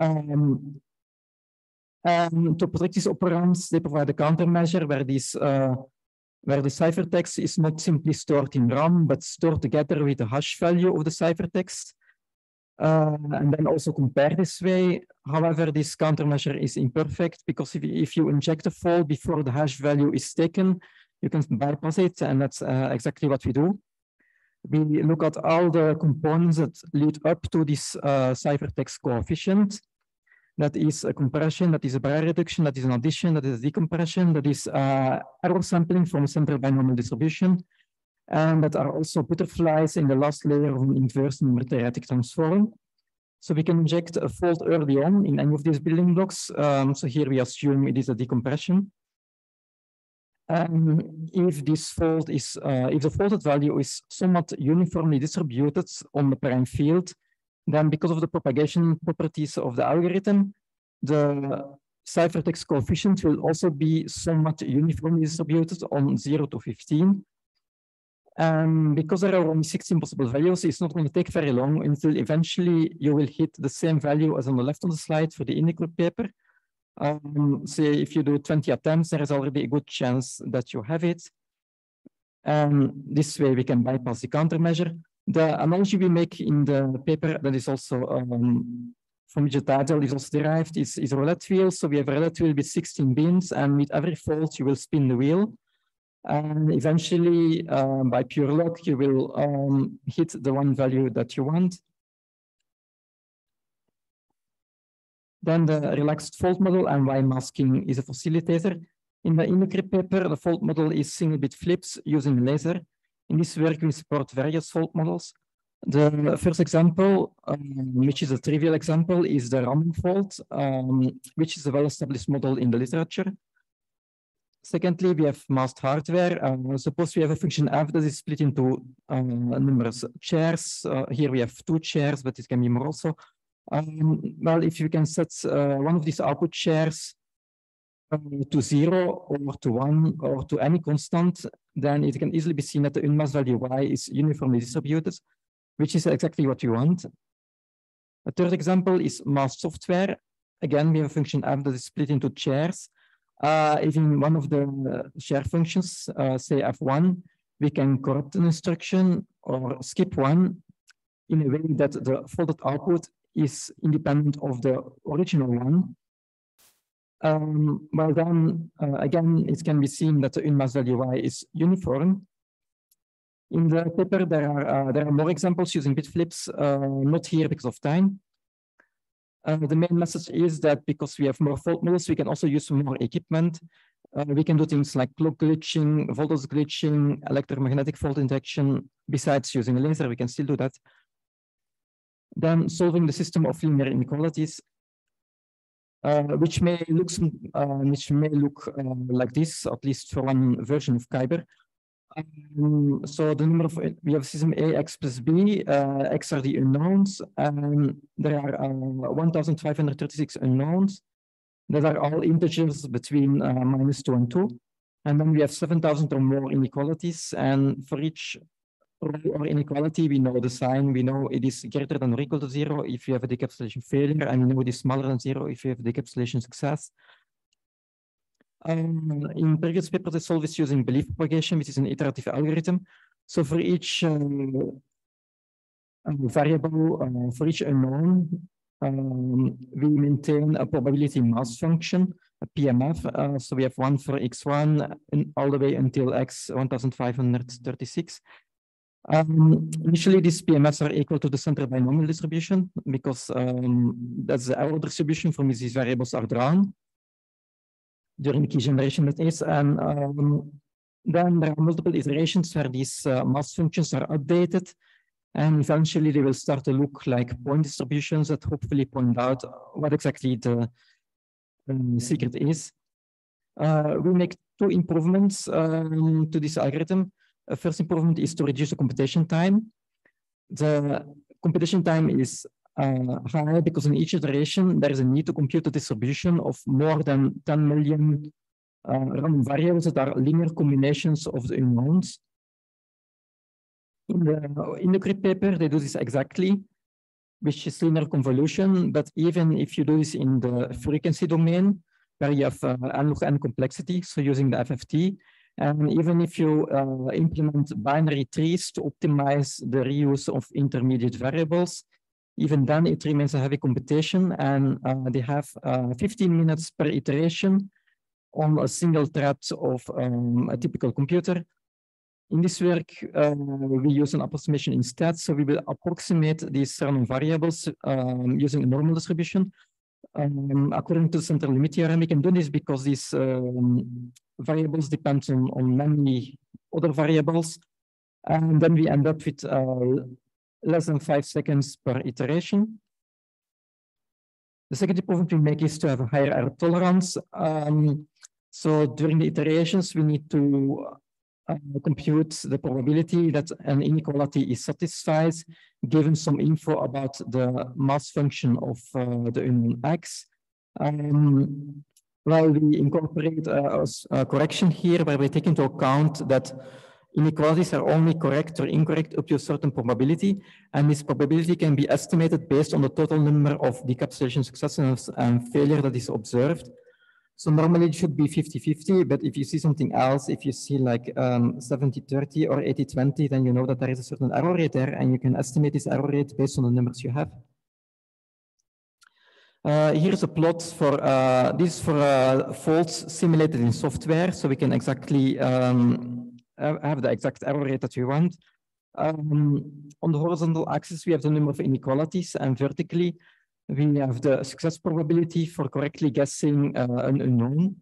Um, and to protect these operands, they provide a countermeasure where these uh, where the ciphertext is not simply stored in RAM, but stored together with the hash value of the ciphertext. Uh, and then also compare this way. However, this countermeasure is imperfect because if, if you inject a fault before the hash value is taken, you can bypass it, and that's uh, exactly what we do. We look at all the components that lead up to this uh, ciphertext coefficient. That is a compression, that is a Barrett reduction, that is an addition, that is a decompression, that is error sampling from a central binomial distribution, and that are also butterflies in the last layer of an inverse numeric transform. So we can inject a fault early on in any of these building blocks. Um, so here we assume it is a decompression. And if this fault is, uh, if the faulted value is somewhat uniformly distributed on the prime field, then because of the propagation properties of the algorithm, the ciphertext coefficient will also be somewhat uniformly distributed on 0 to 15. And because there are only 16 possible values, it's not going to take very long until eventually you will hit the same value as on the left on the slide for the INDOCRYPT paper. Um, say if you do 20 attempts, there is already a good chance that you have it. And this way we can bypass the countermeasure. The analogy we make in the paper that is also um, from which the title is also derived is, is a roulette wheel. So we have a roulette wheel with 16 bins and with every fault you will spin the wheel. And eventually, um, by pure luck, you will um, hit the one value that you want. Then the relaxed fault model and why masking is a facilitator. In the INDOCRYPT paper, the fault model is single bit flips using laser. In this work, we support various fault models. The first example, um, which is a trivial example, is the random fault, um, which is a well-established model in the literature. Secondly, we have masked hardware. Uh, suppose we have a function f that is split into uh, numerous shares. Uh, here we have two shares, but it can be more also. Um, well, if you can set uh, one of these output shares uh, to zero or to one or to any constant, then it can easily be seen that the unmasked value y is uniformly distributed, which is exactly what you want. A third example is masked software. Again, we have a function f that is split into shares. Uh, if in one of the share functions, uh, say f1, we can corrupt an instruction or skip one in a way that the folded output is independent of the original one. Um, well then, uh, again, it can be seen that the unmasked value y is uniform. In the paper, there are, uh, there are more examples using bit flips, uh, not here because of time. Uh, the main message is that because we have more fault models, we can also use more equipment. Uh, we can do things like clock glitching, voltage glitching, electromagnetic fault injection. Besides using a laser, we can still do that. Then solving the system of linear inequalities, uh, which may look uh, which may look uh, like this, at least for one version of Kyber. Um, so the number of we have system A x plus b, uh, x are the unknowns, and there are uh, 1,536 unknowns. That are all integers between uh, minus two and two, and then we have 7,000 or more inequalities, and for each row or inequality, we know the sign, we know it is greater than or equal to zero if you have a decapsulation failure, and we know it is smaller than zero if you have decapsulation success. Um, in previous papers, I solved this using belief propagation, which is an iterative algorithm. So for each uh, variable, uh, for each unknown, um, we maintain a probability mass function, a PMF. Uh, so we have one for x1 and all the way until x 1536. Um, initially, these PMFs are equal to the central binomial distribution because um, that's the error distribution from which these variables are drawn during key generation that is. And um, then there are multiple iterations where these uh, mass functions are updated. And eventually they will start to look like point distributions that hopefully point out what exactly the um, secret is. Uh, we make two improvements um, to this algorithm. Uh, first improvement is to reduce the computation time. The computation time is uh, high because in each iteration, there is a need to compute the distribution of more than 10 million uh, random variables that are linear combinations of the unknowns. In the, in the CRIP paper, they do this exactly, which is linear convolution. But even if you do this in the frequency domain, where you have uh, n log n complexity, so using the FFT, and even if you uh, implement binary trees to optimize the reuse of intermediate variables, even then it remains a heavy computation and uh, they have uh, 15 minutes per iteration on a single thread of um, a typical computer. In this work, uh, we use an approximation instead. So we will approximate these random variables um, using a normal distribution. Um, according to the central limit theorem, we can do this because these um, variables depend on, on many other variables. And then we end up with uh, less than five seconds per iteration. The second improvement we make is to have a higher error tolerance. Um, so during the iterations, we need to uh, compute the probability that an inequality is satisfied, given some info about the mass function of uh, the unknown x. Um, well, we incorporate a, a, correction here where we take into account that inequalities are only correct or incorrect up to a certain probability, and this probability can be estimated based on the total number of decapsulation successes and failure that is observed. So normally it should be 50-50, but if you see something else, if you see like 70-30 um, or 80-20, then you know that there is a certain error rate there, and you can estimate this error rate based on the numbers you have. Uh, here's a plot for uh, this for uh, faults simulated in software, so we can exactly um, have the exact error rate that we want. Um, on the horizontal axis, we have the number of inequalities, and vertically, we have the success probability for correctly guessing uh, an unknown.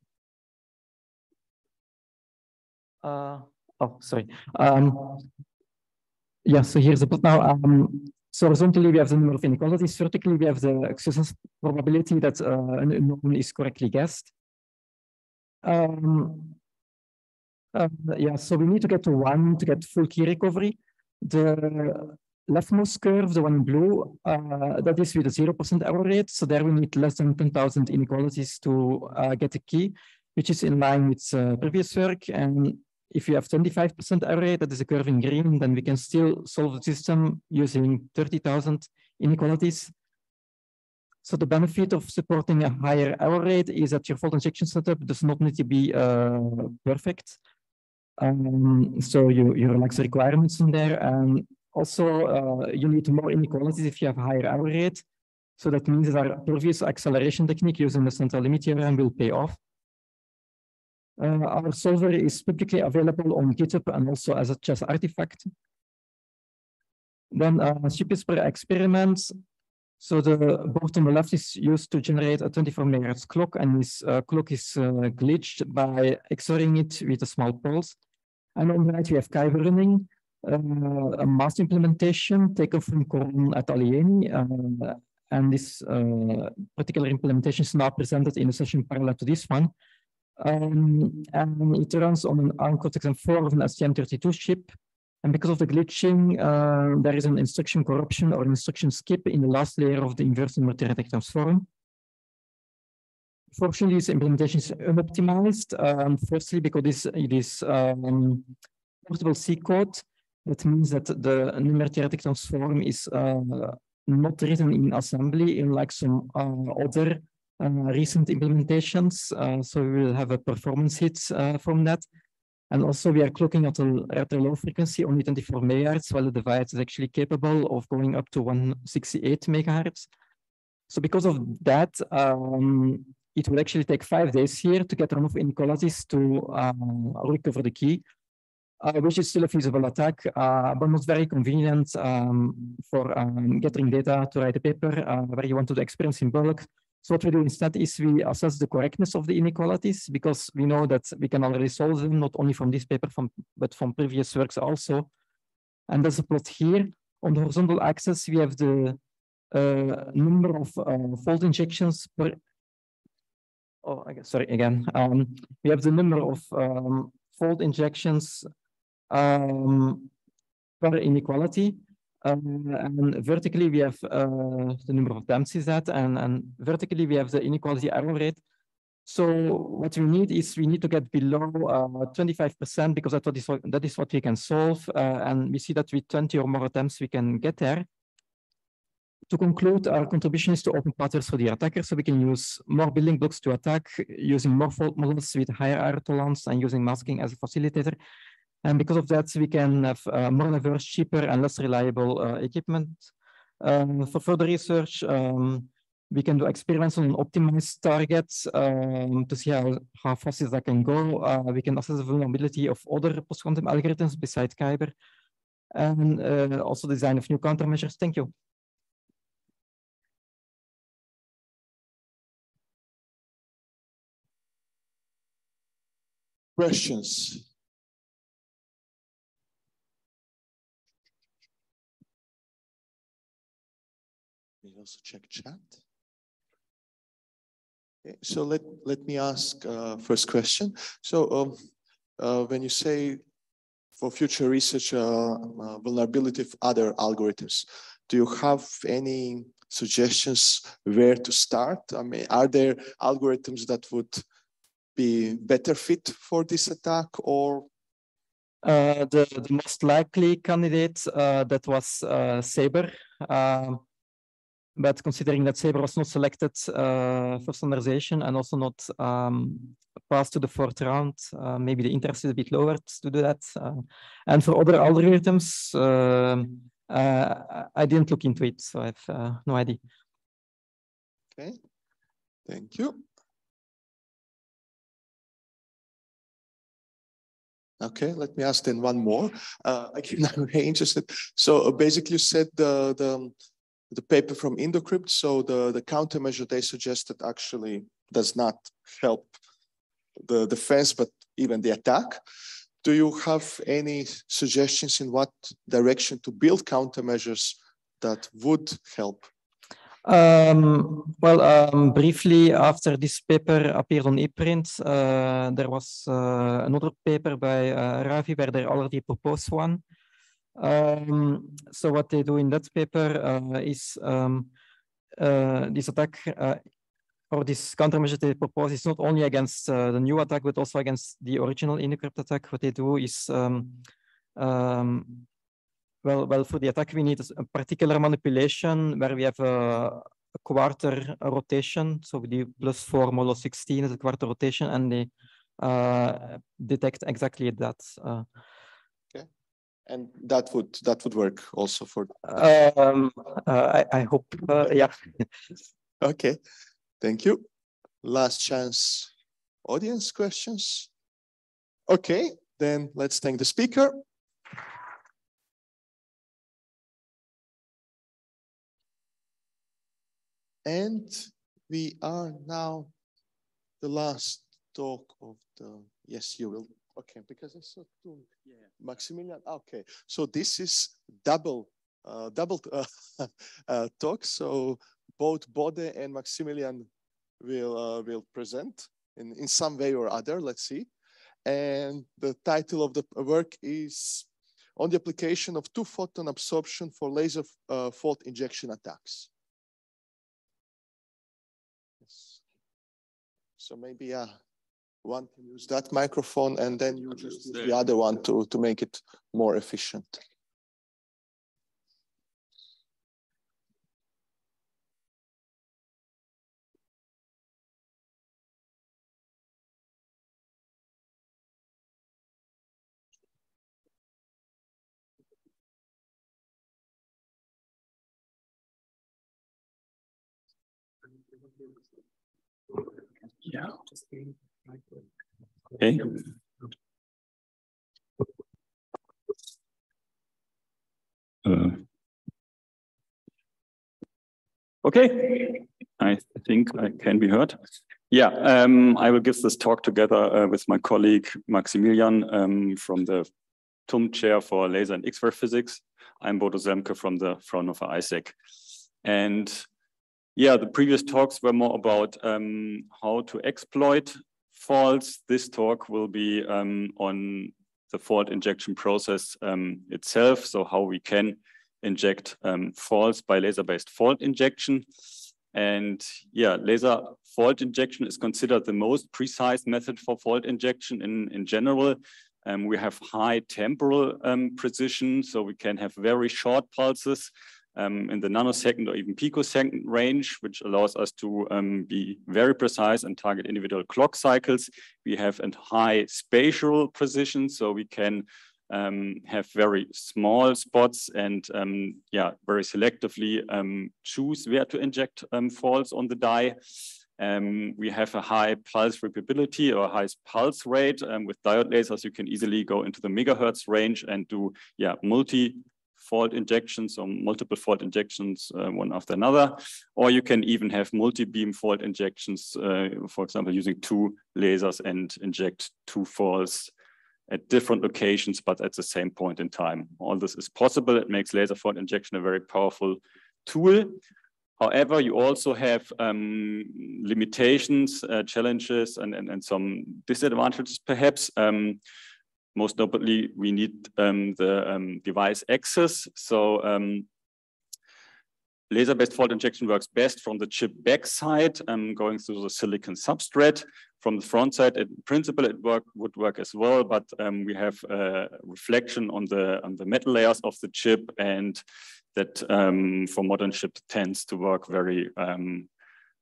Uh, oh, sorry. Um, yeah, so here's the plot now. Um, so horizontally, we have the number of inequalities. Vertically, we have the success probability that uh, an unknown is correctly guessed. Um, uh, yeah, so we need to get to one to get full key recovery. The leftmost curve, the one in blue, uh, that is with a 0% error rate. So there we need less than 10,000 inequalities to uh, get a key, which is in line with uh, previous work. And if you have 25% error rate, that is a curve in green, then we can still solve the system using 30,000 inequalities. So the benefit of supporting a higher error rate is that your fault injection setup does not need to be uh, perfect. Um, so you, you relax the requirements in there. And also, uh, you need more inequalities if you have a higher error rate. So that means that our previous acceleration technique using the central limit theorem will pay off. Uh, our solver is publicly available on GitHub and also as a CHES artifact. Then uh, per experiment. So the bottom left is used to generate a 24 megahertz clock and this uh, clock is uh, glitched by XORing it with a small pulse. And on the right, we have uh, a mass implementation taken from Coron at Alieni. Uh, and this uh, particular implementation is now presented in a session parallel to this one. Um, and it runs on an ARM Cortex-M4 of an STM32 chip. And because of the glitching, uh, there is an instruction corruption or instruction skip in the last layer of the inverse multi-radical transform. Fortunately, this implementation is unoptimized. Um, firstly, because this, it is um, portable C code. That means that the numeric transform is uh, not written in assembly, unlike some uh, other uh, recent implementations. Uh, so we will have a performance hit uh, from that. And also we are clocking at a rather low frequency, only 24 megahertz, while the device is actually capable of going up to 168 megahertz. So because of that, um, it will actually take five days here to get enough inequalities to um, recover the key, uh, which is still a feasible attack, uh, but not very convenient um, for um, getting data to write a paper uh, where you want to do experience in bulk. So what we do instead is we assess the correctness of the inequalities because we know that we can already solve them, not only from this paper, from, but from previous works also. And there's a plot here. On the horizontal axis, we have the uh, number of uh, fault injections per oh, I guess, sorry, again, um, we have the number of um, fault injections um, per inequality. Um, and vertically, we have uh, the number of Dempsey's that, and, and vertically, we have the inequality error rate. So what we need is we need to get below 25% uh, because that is, what, that is what we can solve. Uh, and we see that with 20 or more attempts, we can get there. To conclude, our contribution is to open patterns for the attacker, so we can use more building blocks to attack, using more fault models with higher error tolerance, and using masking as a facilitator. And because of that, we can have uh, more diverse, cheaper, and less reliable uh, equipment. Um, for further research, um, we can do experiments on optimized targets um, to see how, how fast that can go. Uh, we can assess the vulnerability of other post-quantum algorithms besides Kyber and uh, also design of new countermeasures. Thank you. Questions? We also check chat. Okay, so let, let me ask uh, first question. So um, uh, when you say for future research uh, uh, vulnerability of other algorithms, do you have any suggestions where to start? I mean, are there algorithms that would be better fit for this attack or? Uh, the, the most likely candidate uh, that was uh, Saber. Um, but considering that Saber was not selected uh, for standardization and also not um, passed to the fourth round, uh, maybe the interest is a bit lower to do that. Uh, and for other algorithms, um, I didn't look into it, so I have no idea. Okay, thank you. Okay, let me ask then one more. Uh, again, [laughs] I'm very interested. So uh, basically, you said the the the paper from Indocrypt. So the the countermeasure they suggested actually does not help the defense, but even the attack. Do you have any suggestions in what direction to build countermeasures that would help um, well, um, briefly after this paper appeared on ePrint, uh, there was uh, another paper by uh, Ravi where they already proposed one. Um, so what they do in that paper uh, is um, uh, this attack uh, or this countermeasure they propose is not only against the new attack but also against the original Indocrypt attack. What they do is um, um well, well, for the attack, we need a particular manipulation where we have a, a quarter rotation. So we do plus four modulo 16 as a quarter rotation and they uh, detect exactly that. Uh, okay. And that would that would work also for. Um, uh, I, I hope, uh, yeah. [laughs] okay, thank you. Last chance, audience questions. Okay, then let's thank the speaker. And we are now the last talk of the, yes, you will. Okay, because I saw two. Yeah. Maximilian, okay. So this is double, uh, double [laughs] uh, uh, talk. So both Bode and Maximilian will, uh, will present in, in some way or other, let's see. And the title of the work is on the application of two photon absorption for laser uh, fault injection attacks. So maybe uh, one can use that microphone and then you just use the other one to, to make it more efficient. Yeah. Okay. Uh, okay, I think I can be heard. Yeah, um, I will give this talk together uh, with my colleague Maximilian um, from the TUM chair for laser and X-ray physics. I'm Bodo Selmke from the Fraunhofer AISEC. And yeah, the previous talks were more about um, how to exploit faults. This talk will be um, on the fault injection process um, itself, so how we can inject um, faults by laser-based fault injection. And yeah, laser fault injection is considered the most precise method for fault injection in, in general. Um, we have high temporal um, precision, so we can have very short pulses um, in the nanosecond or even picosecond range, which allows us to um, be very precise and target individual clock cycles. We have a high spatial precision, so we can um, have very small spots and um, yeah, very selectively um, choose where to inject um, faults on the die. Um, we have a high pulse repeatability or high pulse rate um, with diode lasers. You can easily go into the megahertz range and do yeah multi fault injections or multiple fault injections uh, one after another, or you can even have multi-beam fault injections, uh, for example, using two lasers and inject two faults at different locations, but at the same point in time. All this is possible. It makes laser fault injection a very powerful tool. However, you also have um, limitations, uh, challenges, and, and, and some disadvantages perhaps. Um, most notably, we need um, the um, device access. So um, laser-based fault injection works best from the chip backside, um, going through the silicon substrate. From the front side, in principle, it work, would work as well, but um, we have a reflection on the on the metal layers of the chip, and that um, for modern chips tends to work very, um,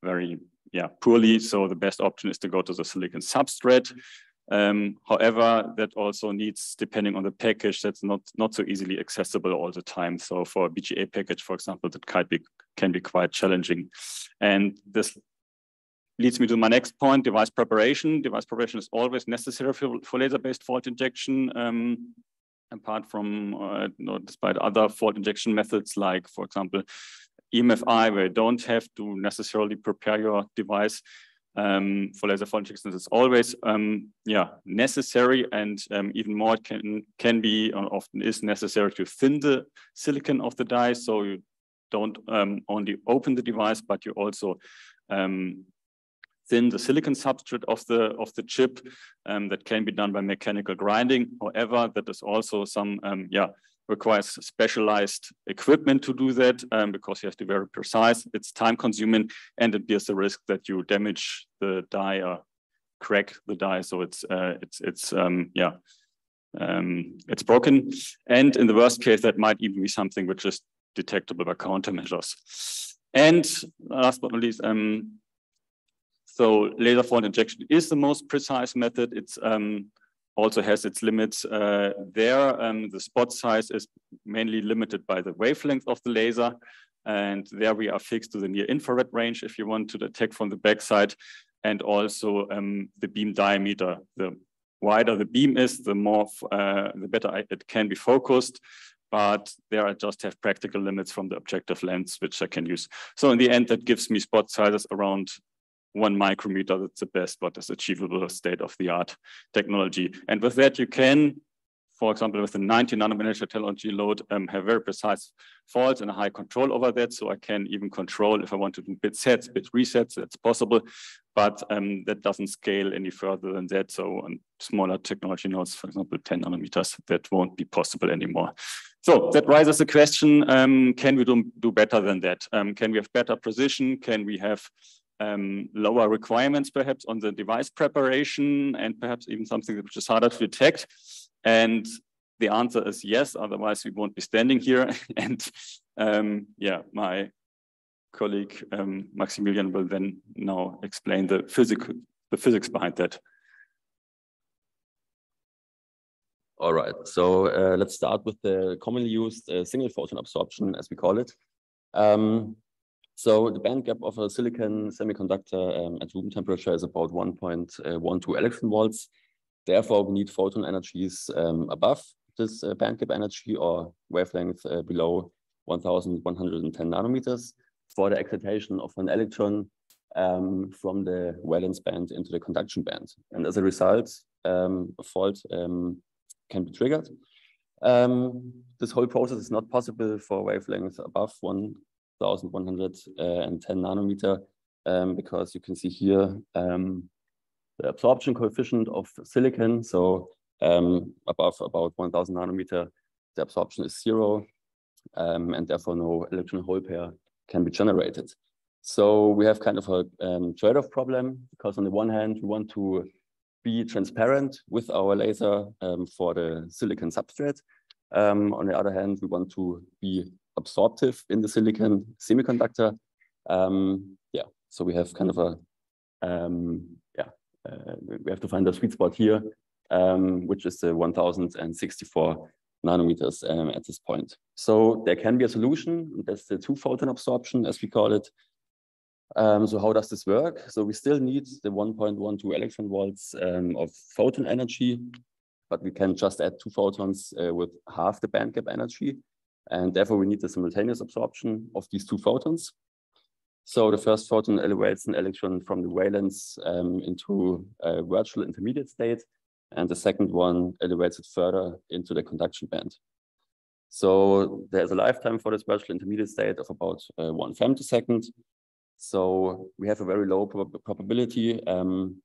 very yeah poorly. So the best option is to go to the silicon substrate. Um, however, that also needs, depending on the package, that's not, not so easily accessible all the time. So for a BGA package, for example, that can be, can be quite challenging. And this leads me to my next point, device preparation. Device preparation is always necessary for, for laser-based fault injection. Um, apart from, uh, despite other fault injection methods, like, for example, EMFI, where you don't have to necessarily prepare your device um, for laser fault injections is always um, yeah necessary and um, even more it can can be or often is necessary to thin the silicon of the die. So you don't um, only open the device but you also um, thin the silicon substrate of the of the chip um, that can be done by mechanical grinding. However that is also some yeah requires specialized equipment to do that um, because you have to be very precise. It's time consuming and it bears the risk that you damage the die or crack the die. So it's, uh, it's, it's um, yeah, um, it's broken. And in the worst case, that might even be something which is detectable by countermeasures. And last but not least, um, so laser fault injection is the most precise method. It's um, also has its limits uh, there. Um, the spot size is mainly limited by the wavelength of the laser. And there we are fixed to the near infrared range if you want to detect from the backside. And also um, the beam diameter. The wider the beam is, the more, uh, the better it can be focused. But there I just have practical limits from the objective lens, which I can use. So in the end, that gives me spot sizes around one micrometer, that's the best what is achievable state of the art technology. And with that, you can, for example, with the 90 nanometer technology node, um, have very precise faults and a high control over that. So I can even control if I want to do bit sets, bit resets, that's possible, but um, that doesn't scale any further than that. So on smaller technology nodes, for example, 10 nanometers, that won't be possible anymore. So that raises the question, um, can we do, do better than that? Um, can we have better precision? Can we have um, lower requirements perhaps on the device preparation and perhaps even something which is harder to detect? And the answer is yes, otherwise we won't be standing here. [laughs] and um, yeah, my colleague um, Maximilian will then now explain the, the physics behind that. All right, so uh, let's start with the commonly used uh, single photon absorption, as we call it. Um, so the band gap of a silicon semiconductor um, at room temperature is about 1.12 electron volts. Therefore, we need photon energies um, above this uh, band gap energy or wavelength uh, below 1110 nanometers for the excitation of an electron um, from the valence band into the conduction band. And as a result, um, a fault um, can be triggered. Um, this whole process is not possible for wavelengths above one 1110 nanometer, um, because you can see here um, the absorption coefficient of silicon. So um, above about 1000 nanometer, the absorption is zero, um, and therefore no electron hole pair can be generated. So we have kind of a um, trade-off problem, because on the one hand, we want to be transparent with our laser um, for the silicon substrate. on the other hand, we want to be absorptive in the silicon semiconductor. Um, yeah, so we have kind of a, um, yeah, uh, we have to find a sweet spot here um, which is the 1064 nanometers um, at this point. So there can be a solution. That's the two photon absorption, as we call it. Um, so how does this work? So we still need the 1.12 electron volts um, of photon energy, but we can just add two photons uh, with half the band gap energy. And therefore we need the simultaneous absorption of these two photons. So the first photon elevates an electron from the valence um, into a virtual intermediate state and the second one elevates it further into the conduction band. So there's a lifetime for this virtual intermediate state of about uh, one femtosecond. So we have a very low prob probability um,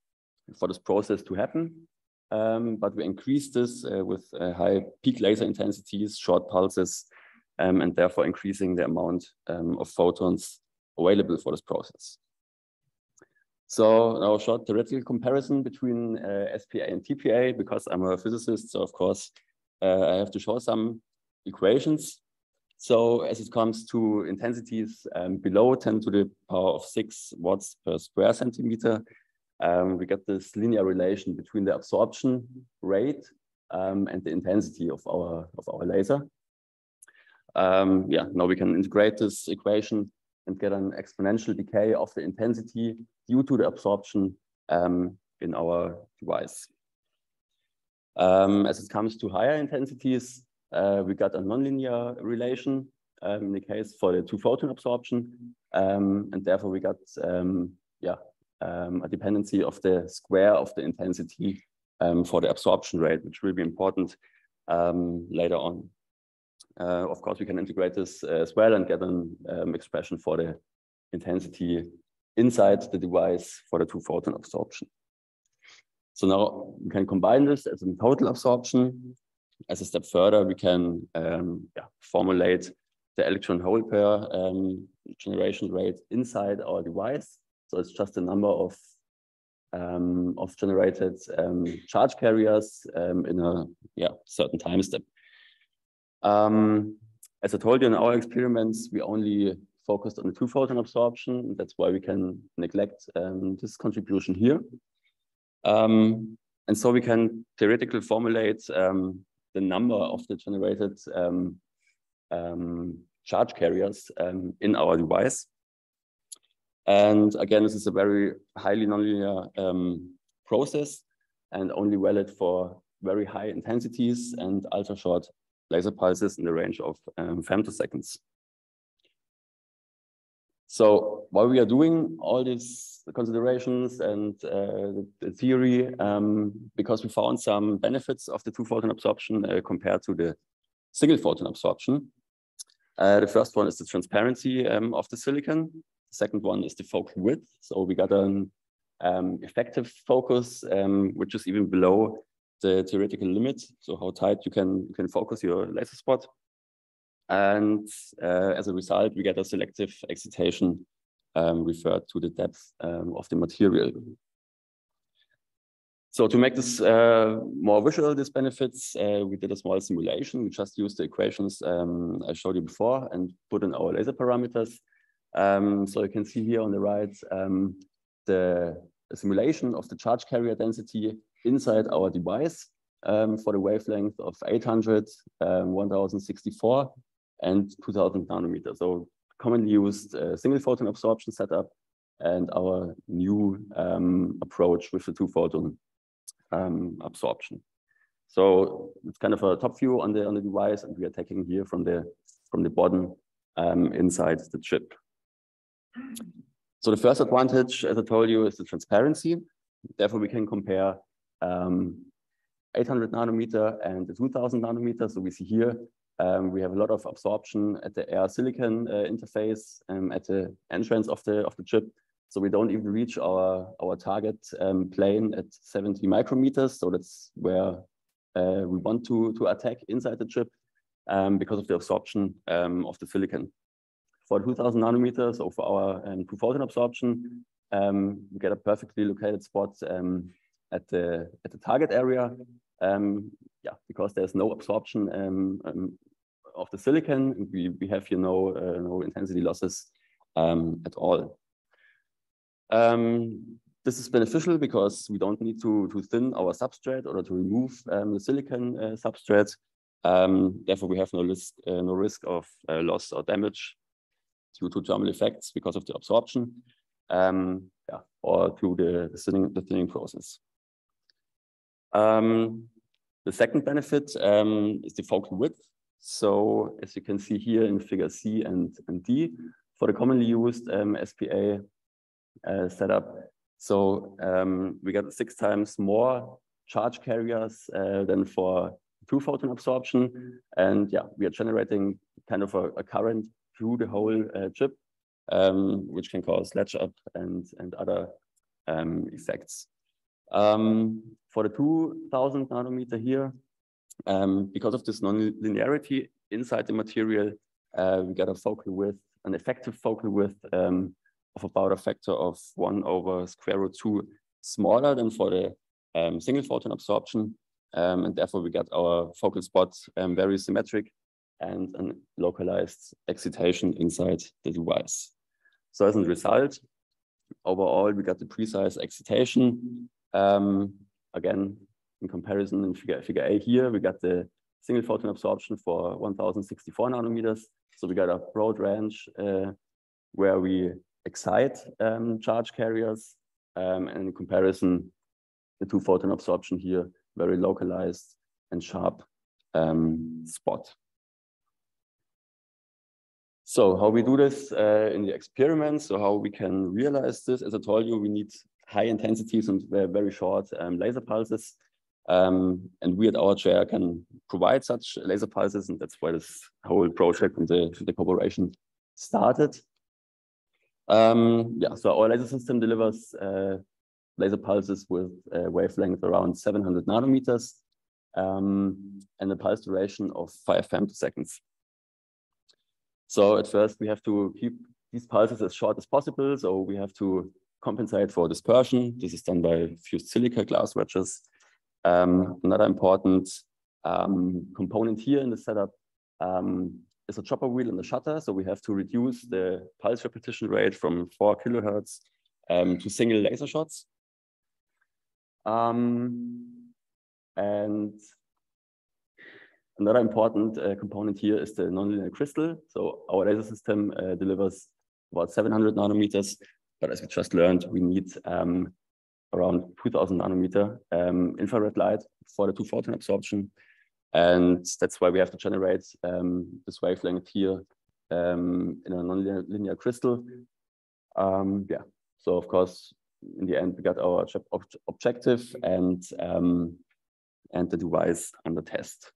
for this process to happen. Um, but we increase this uh, with uh, high peak laser intensities, short pulses, um, and therefore increasing the amount um, of photons available for this process. So now a short theoretical comparison between uh, SPA and TPA, because I'm a physicist, so of course uh, I have to show some equations. So as it comes to intensities um, below 10 to the power of 6 watts per square centimeter, um, we get this linear relation between the absorption rate um, and the intensity of our, of our laser. Um, yeah, now we can integrate this equation and get an exponential decay of the intensity due to the absorption um, in our device. Um, as it comes to higher intensities, uh, we got a nonlinear relation um, in the case for the two photon absorption, um, and therefore we got um, yeah a dependency of the square of the intensity for the absorption rate, which will be important later on. Uh, of course, we can integrate this uh, as well and get an um, expression for the intensity inside the device for the two photon absorption. So now we can combine this as a total absorption. As a step further, we can um, yeah, formulate the electron hole pair um, generation rate inside our device. So it's just the number of um, of generated um, charge carriers um, in a yeah, certain time step. Um, as I told you in our experiments, we only focused on the two photon absorption. That's why we can neglect um, this contribution here. Um, and so we can theoretically formulate um, the number of the generated um, um, charge carriers in our device. And again, this is a very highly nonlinear process and only valid for very high intensities and ultra short laser pulses in the range of um, femtoseconds. So while we are doing all these considerations and uh, the, the, theory, um, because we found some benefits of the two photon absorption uh, compared to the single photon absorption. Uh, the first one is the transparency um, of the silicon. The second one is the focal width. So we got an um, effective focus, um, which is even below the theoretical limit, so how tight you can, you can focus your laser spot. And uh, as a result, we get a selective excitation um, referred to the depth um, of the material. So to make this uh, more visual, these benefits, uh, we did a small simulation. We just used the equations um, I showed you before and put in our laser parameters. Um, so you can see here on the right um, the, the simulation of the charge carrier density inside our device um, for the wavelength of 800, um, 1064, and 2000 nanometers. So commonly used uh, single photon absorption setup and our new um, approach with the two photon um, absorption. So it's kind of a top view on the on the device, and we are taking here from the from the bottom um, inside the chip. So the first advantage, as I told you, is the transparency. Therefore, we can compare um, 800 nanometer and the 2000 nanometer. So we see here, um, we have a lot of absorption at the air silicon uh, interface um, at the entrance of the, of the chip. So we don't even reach our, our target um, plane at 70 micrometers. So that's where uh, we want to, to attack inside the chip um, because of the absorption um, of the silicon. For 2000 nanometers, so for our um, two photon absorption, we get a perfectly located spot at the at the target area. Um, yeah, because there's no absorption um, um, of the silicon, we we have here no uh, no intensity losses um, at all. Um, this is beneficial because we don't need to, to thin our substrate or to remove the silicon uh, substrate. Therefore, we have no risk, uh, no risk of uh, loss or damage due to thermal effects because of the absorption um, yeah, or through the, thinning, the thinning process. Um, the second benefit um, is the focal width. So as you can see here in figure C and, and D, for the commonly used um, SPA uh, setup, so um, we got six times more charge carriers uh, than for two photon absorption. And yeah, we are generating kind of a, a current through the whole uh, chip, um, which can cause latch up and, and other um, effects. Um, for the 2000 nanometer here, um, because of this non-linearity inside the material, uh, we got a focal width, an effective focal width um, of about a factor of one over square root two smaller than for the um, single photon absorption. Um, and therefore we got our focal spot um, very symmetric and a localized excitation inside the device. So as a result, overall, we got the precise excitation. Um, again, in comparison in figure, figure A here, we got the single photon absorption for 1064 nanometers. So we got a broad range uh, where we excite um, charge carriers. Um, and in comparison, the two photon absorption here, very localized and sharp um, spot. So how we do this uh, in the experiment, so how we can realize this, as I told you, we need high intensities and very short um, laser pulses. Um, and we at our chair can provide such laser pulses, and that's why this whole project and the, the cooperation started. Um, yeah, so our laser system delivers uh, laser pulses with a wavelength around 700 nanometers um, and a pulse duration of five femtoseconds. So at first we have to keep these pulses as short as possible. So we have to compensate for dispersion. This is done by fused silica glass wedges. Um, another important um, component here in the setup um, is a chopper wheel and a shutter. So we have to reduce the pulse repetition rate from four kilohertz um, to single laser shots. Um, and another important uh, component here is the nonlinear crystal. So our laser system uh, delivers about 700 nanometers, but as we just learned, we need um, around 2000 nanometer um, infrared light for the two photon absorption. And that's why we have to generate um, this wavelength here um, in a nonlinear crystal. Um, yeah, so of course, in the end, we got our ob objective and, and the device under test.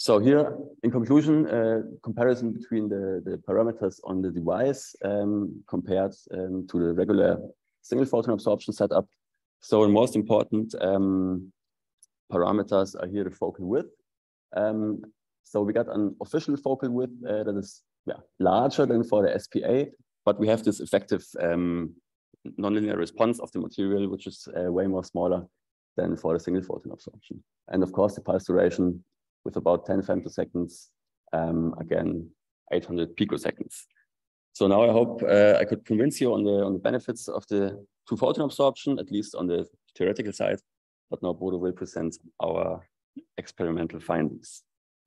So here, in conclusion, uh, comparison between the, the parameters on the device um, compared um, to the regular single photon absorption setup. So the most important um, parameters are here the focal width. Um, so we got an official focal width uh, that is yeah, larger than for the SPA, but we have this effective um, nonlinear response of the material, which is uh, way more smaller than for the single photon absorption. And of course, the pulse duration with about 10 femtoseconds, um, again, 800 picoseconds. So now I hope uh, I could convince you on the on the benefits of the two photon absorption, at least on the theoretical side. But now Bodo will present our experimental findings.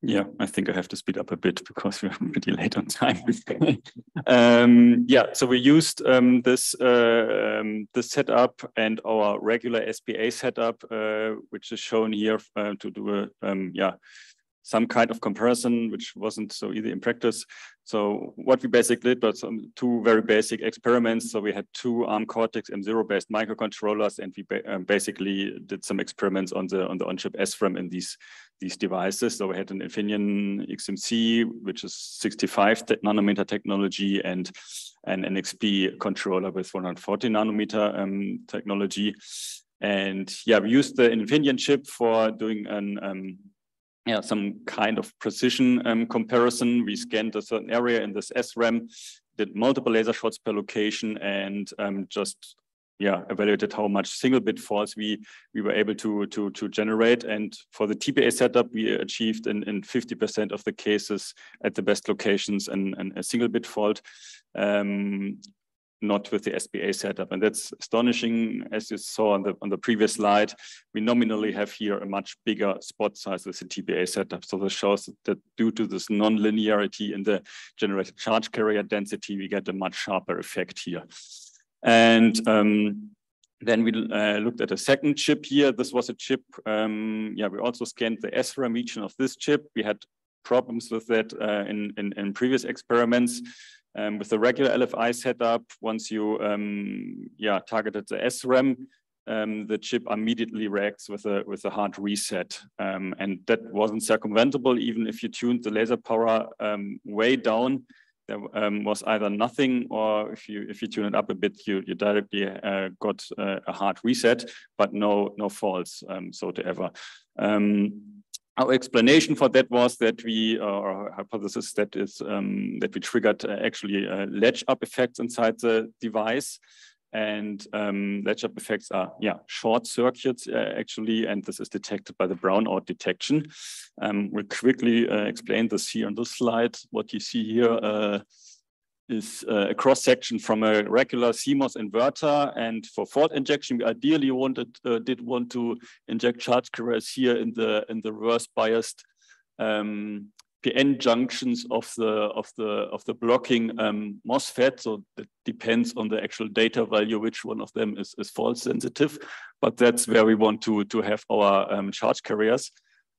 Yeah, I think I have to speed up a bit because we're [laughs] pretty late on time. [laughs] um, yeah, so we used um, this uh, um, this setup and our regular SPA setup, uh, which is shown here uh, to do a um, yeah some kind of comparison, which wasn't so easy in practice. So what we basically did was some two very basic experiments. So we had two ARM Cortex M0 based microcontrollers, and we ba um, basically did some experiments on the on the on-chip SRAM in these these devices. So we had an Infineon XMC, which is 65 nanometer technology, and an NXP controller with 140 nanometer um, technology. And yeah, we used the Infineon chip for doing an um, yeah, some kind of precision um, comparison. We scanned a certain area in this SRAM, did multiple laser shots per location, and um, just yeah, evaluated how much single bit faults we we were able to to to generate. And for the TPA setup, we achieved in in 50% of the cases at the best locations and, and a single bit fault. Um, not with the SPA setup. And that's astonishing, as you saw on the, on the previous slide. We nominally have here a much bigger spot size with the TPA setup. So this shows that due to this non-linearity in the generated charge carrier density, we get a much sharper effect here. And um, then we uh, looked at a second chip here. This was a chip, um, yeah, we also scanned the SRAM region of this chip. We had problems with that uh, in, in, in, previous experiments. Um, with the regular LFI setup, once you um, yeah, targeted the SRAM, um, the chip immediately reacts with a with a hard reset, um, and that wasn't circumventable. Even if you tuned the laser power um, way down, there um, was either nothing, or if you if you tune it up a bit, you you directly uh, got uh, a hard reset, but no no faults, so to ever. Our explanation for that was that we, uh, our hypothesis that is um, that we triggered uh, actually uh, latch up effects inside the device. And um, latch up effects are, yeah, short circuits uh, actually, and this is detected by the brownout detection. Um, we'll quickly uh, explain this here on this slide. What you see here uh, is uh, a cross section from a regular CMOS inverter. And for fault injection, we ideally wanted uh, did want to inject charge carriers here in the in the reverse biased um, PN junctions of the of the of the blocking um, MOSFET. So it depends on the actual data value which one of them is is fault sensitive. But that's where we want to to have our um, charge carriers.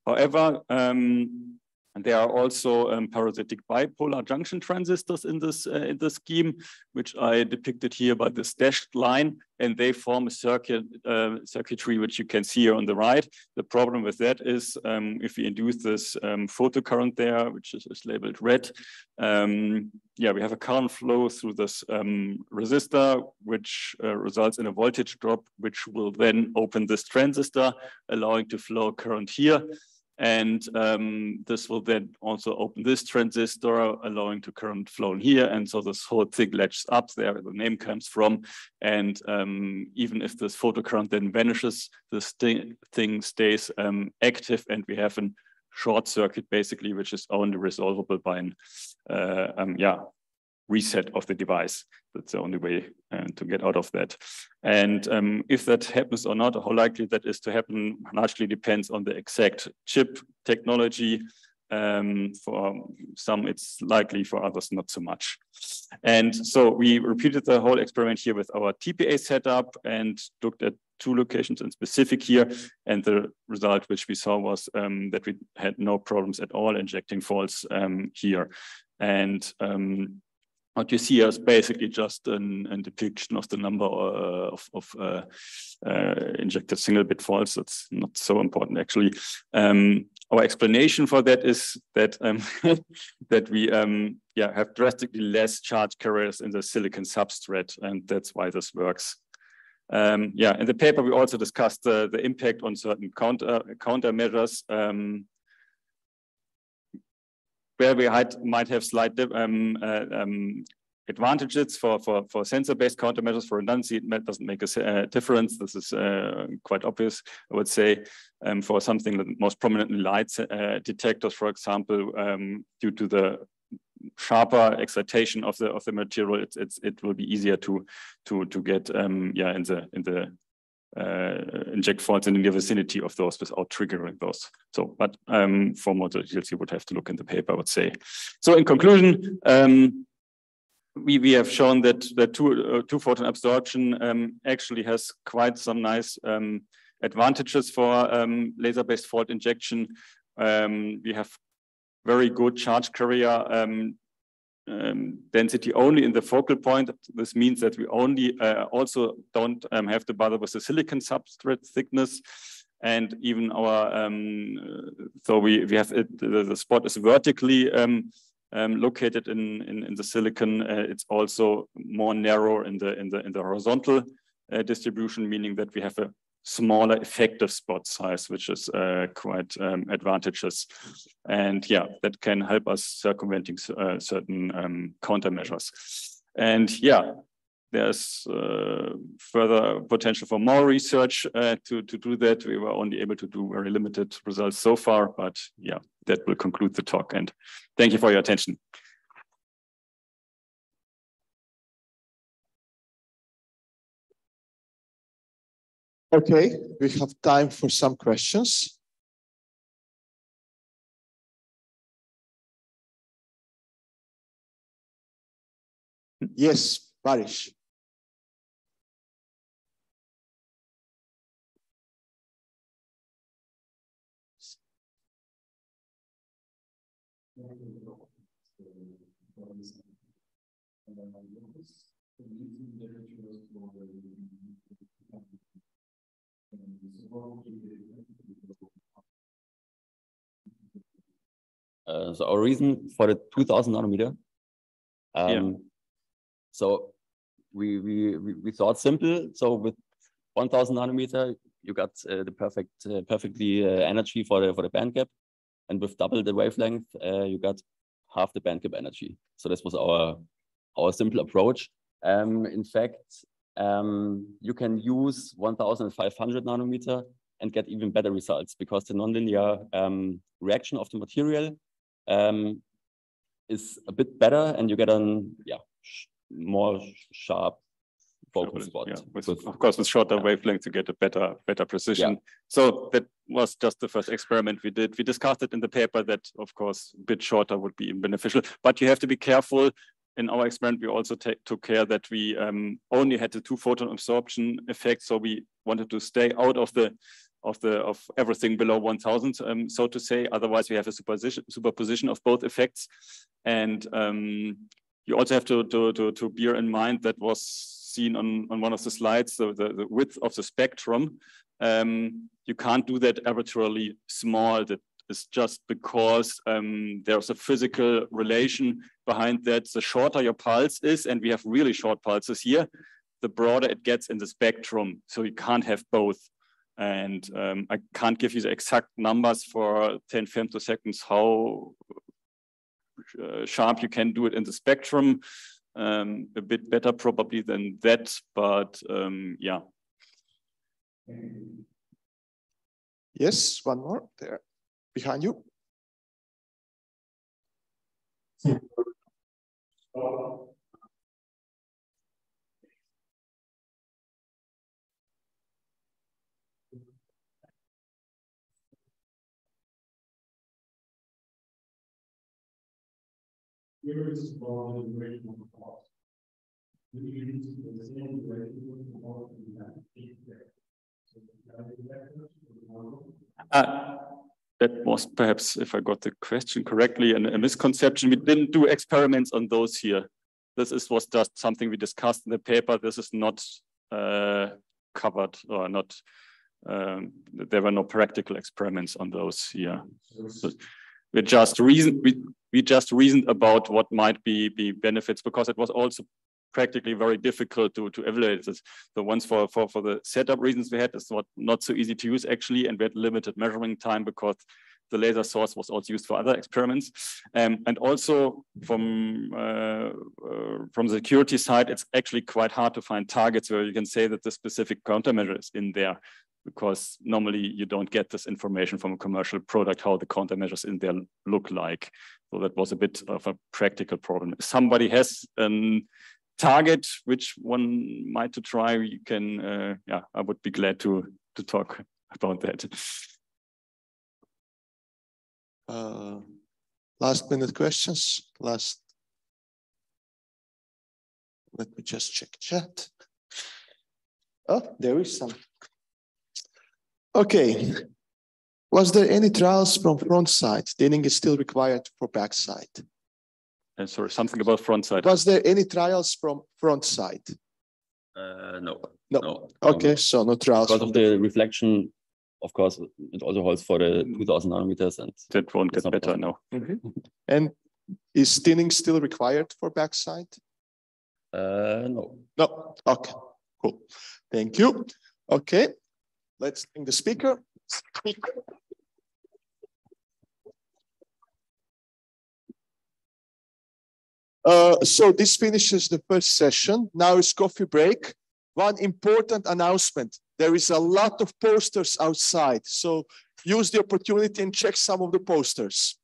However, um, and there are also um, parasitic bipolar junction transistors in this uh, in the scheme, which I depicted here by this dashed line, and they form a circuit uh, circuitry which you can see here on the right. The problem with that is um, if we induce this um, photocurrent there, which is, is labeled red, um, yeah, we have a current flow through this um, resistor, which uh, results in a voltage drop, which will then open this transistor, allowing to flow current here. And um, this will then also open this transistor, allowing to current flow in here. And so this whole thing latches up there, the name comes from. And um, even if this photocurrent then vanishes, this thing, thing stays um, active and we have a short circuit basically, which is only resolvable by an, uh, um, yeah, reset of the device. That's the only way uh, to get out of that. And um, if that happens or not, how likely that is to happen largely depends on the exact chip technology. Um, for some, it's likely, for others, not so much. And so we repeated the whole experiment here with our TPA setup and looked at two locations in specific here. And the result which we saw was um, that we had no problems at all injecting faults um, here. And um, what you see is basically just an, a depiction of the number uh, of, of uh, uh, injected single bit faults. That's not so important actually. Um, our explanation for that is that um, [laughs] that we um, yeah have drastically less charge carriers in the silicon substrate, and that's why this works. Um, yeah, in the paper we also discussed the, the impact on certain counter countermeasures. Where we had, might have slight um, uh, um, advantages for, for, for sensor-based countermeasures. For redundancy, it doesn't make a uh, difference. This is uh, quite obvious, I would say. Um, for something that most prominently light uh, detectors, for example, um, due to the sharper excitation of the of the material, it's, it's it will be easier to to to get um, yeah in the in the inject faults in the vicinity of those without triggering those. So, but um, for more details, you would have to look in the paper, I would say. So in conclusion, um, we, we have shown that the two, uh, two photon absorption um, actually has quite some nice um, advantages for um, laser-based fault injection. Um, we have very good charge carrier um, density only in the focal point. This means that we only uh, also don't um, have to bother with the silicon substrate thickness. And even our, um, so we, we have it, the, the spot is vertically um, um, located in, in, in, the silicon. Uh, it's also more narrow in the, in the, in the horizontal uh, distribution, meaning that we have a smaller effective spot size, which is uh, quite um, advantageous. And yeah, that can help us circumventing uh, certain um, countermeasures. And yeah, there's uh, further potential for more research uh, to, to do that. We were only able to do very limited results so far, but yeah, that will conclude the talk. And thank you for your attention. Okay, we have time for some questions. Yes, Barish. Uh, so our reason for the 2000 nanometer. Um, Yeah. So we, we, we, thought simple. So with 1000 nanometer, you got uh, the perfect, uh, perfectly uh, energy for the, for the band gap. And with double the wavelength, uh, you got half the band gap energy. So this was our, our simple approach. Um, in fact, um, you can use 1500 nanometer and get even better results because the nonlinear um, reaction of the material um, is a bit better and you get a yeah sh more sharp focus spot. Yeah, with, with- of course, with shorter yeah. wavelengths, you get a better, better precision. So that was just the first experiment we did. We discussed it in the paper that, of course, a bit shorter would be beneficial, but you have to be careful. In our experiment, we also took care that we um, only had the two photon absorption effects. So we wanted to stay out of the of the of everything below 1000 um, so to say otherwise we have a superposition superposition of both effects and um, you also have to, to to to bear in mind that was seen on on one of the slides the, the, the width of the spectrum um, you can't do that arbitrarily small that is just because um, there's a physical relation behind that. The shorter your pulse is and we have really short pulses here the broader it gets in the spectrum. So you can't have both. And um, I can't give you the exact numbers for 10 femtoseconds, how uh, sharp you can do it in the spectrum. Um, a bit better probably than that, but um, yeah. Yes, one more. There behind you. Here is the the pulse. We the same the in that eight there. So is vectors for the model. That was perhaps, if I got the question correctly, an, a misconception. We didn't do experiments on those here. This is, was just something we discussed in the paper. This is not uh, covered or not. Um, there were no practical experiments on those here. So we just reasoned we, we just reasoned about what might be be benefits because it was also practically very difficult to to evaluate this. The ones for for for the setup reasons we had is not not so easy to use actually, and we had limited measuring time because the laser source was also used for other experiments, um, and also from uh, uh, from the security side, it's actually quite hard to find targets where you can say that the specific countermeasure is in there because normally you don't get this information from a commercial product, how the countermeasures in there look like. So that was a bit of a practical problem. Somebody has a target which one might to try, you can, uh, yeah, I would be glad to, to talk [laughs] about that. Uh, last minute questions, last. Let me just check chat. Oh, there is some. Okay. Was there any trials from front side? Thinning is still required for back side. Uh, sorry, something about front side. Was there any trials from front side? Uh, no. No. no. Okay, so no trials. Because of the reflection, of course, it also holds for the 2000 nanometers and That won't get not better possible. now. And is thinning still required for backside? uh, no. No. Okay, cool. Thank you. Okay, let's bring the speaker. Speaker. Uh, so this finishes the first session. Now is coffee break. One important announcement. There is a lot of posters outside. So use the opportunity and check some of the posters.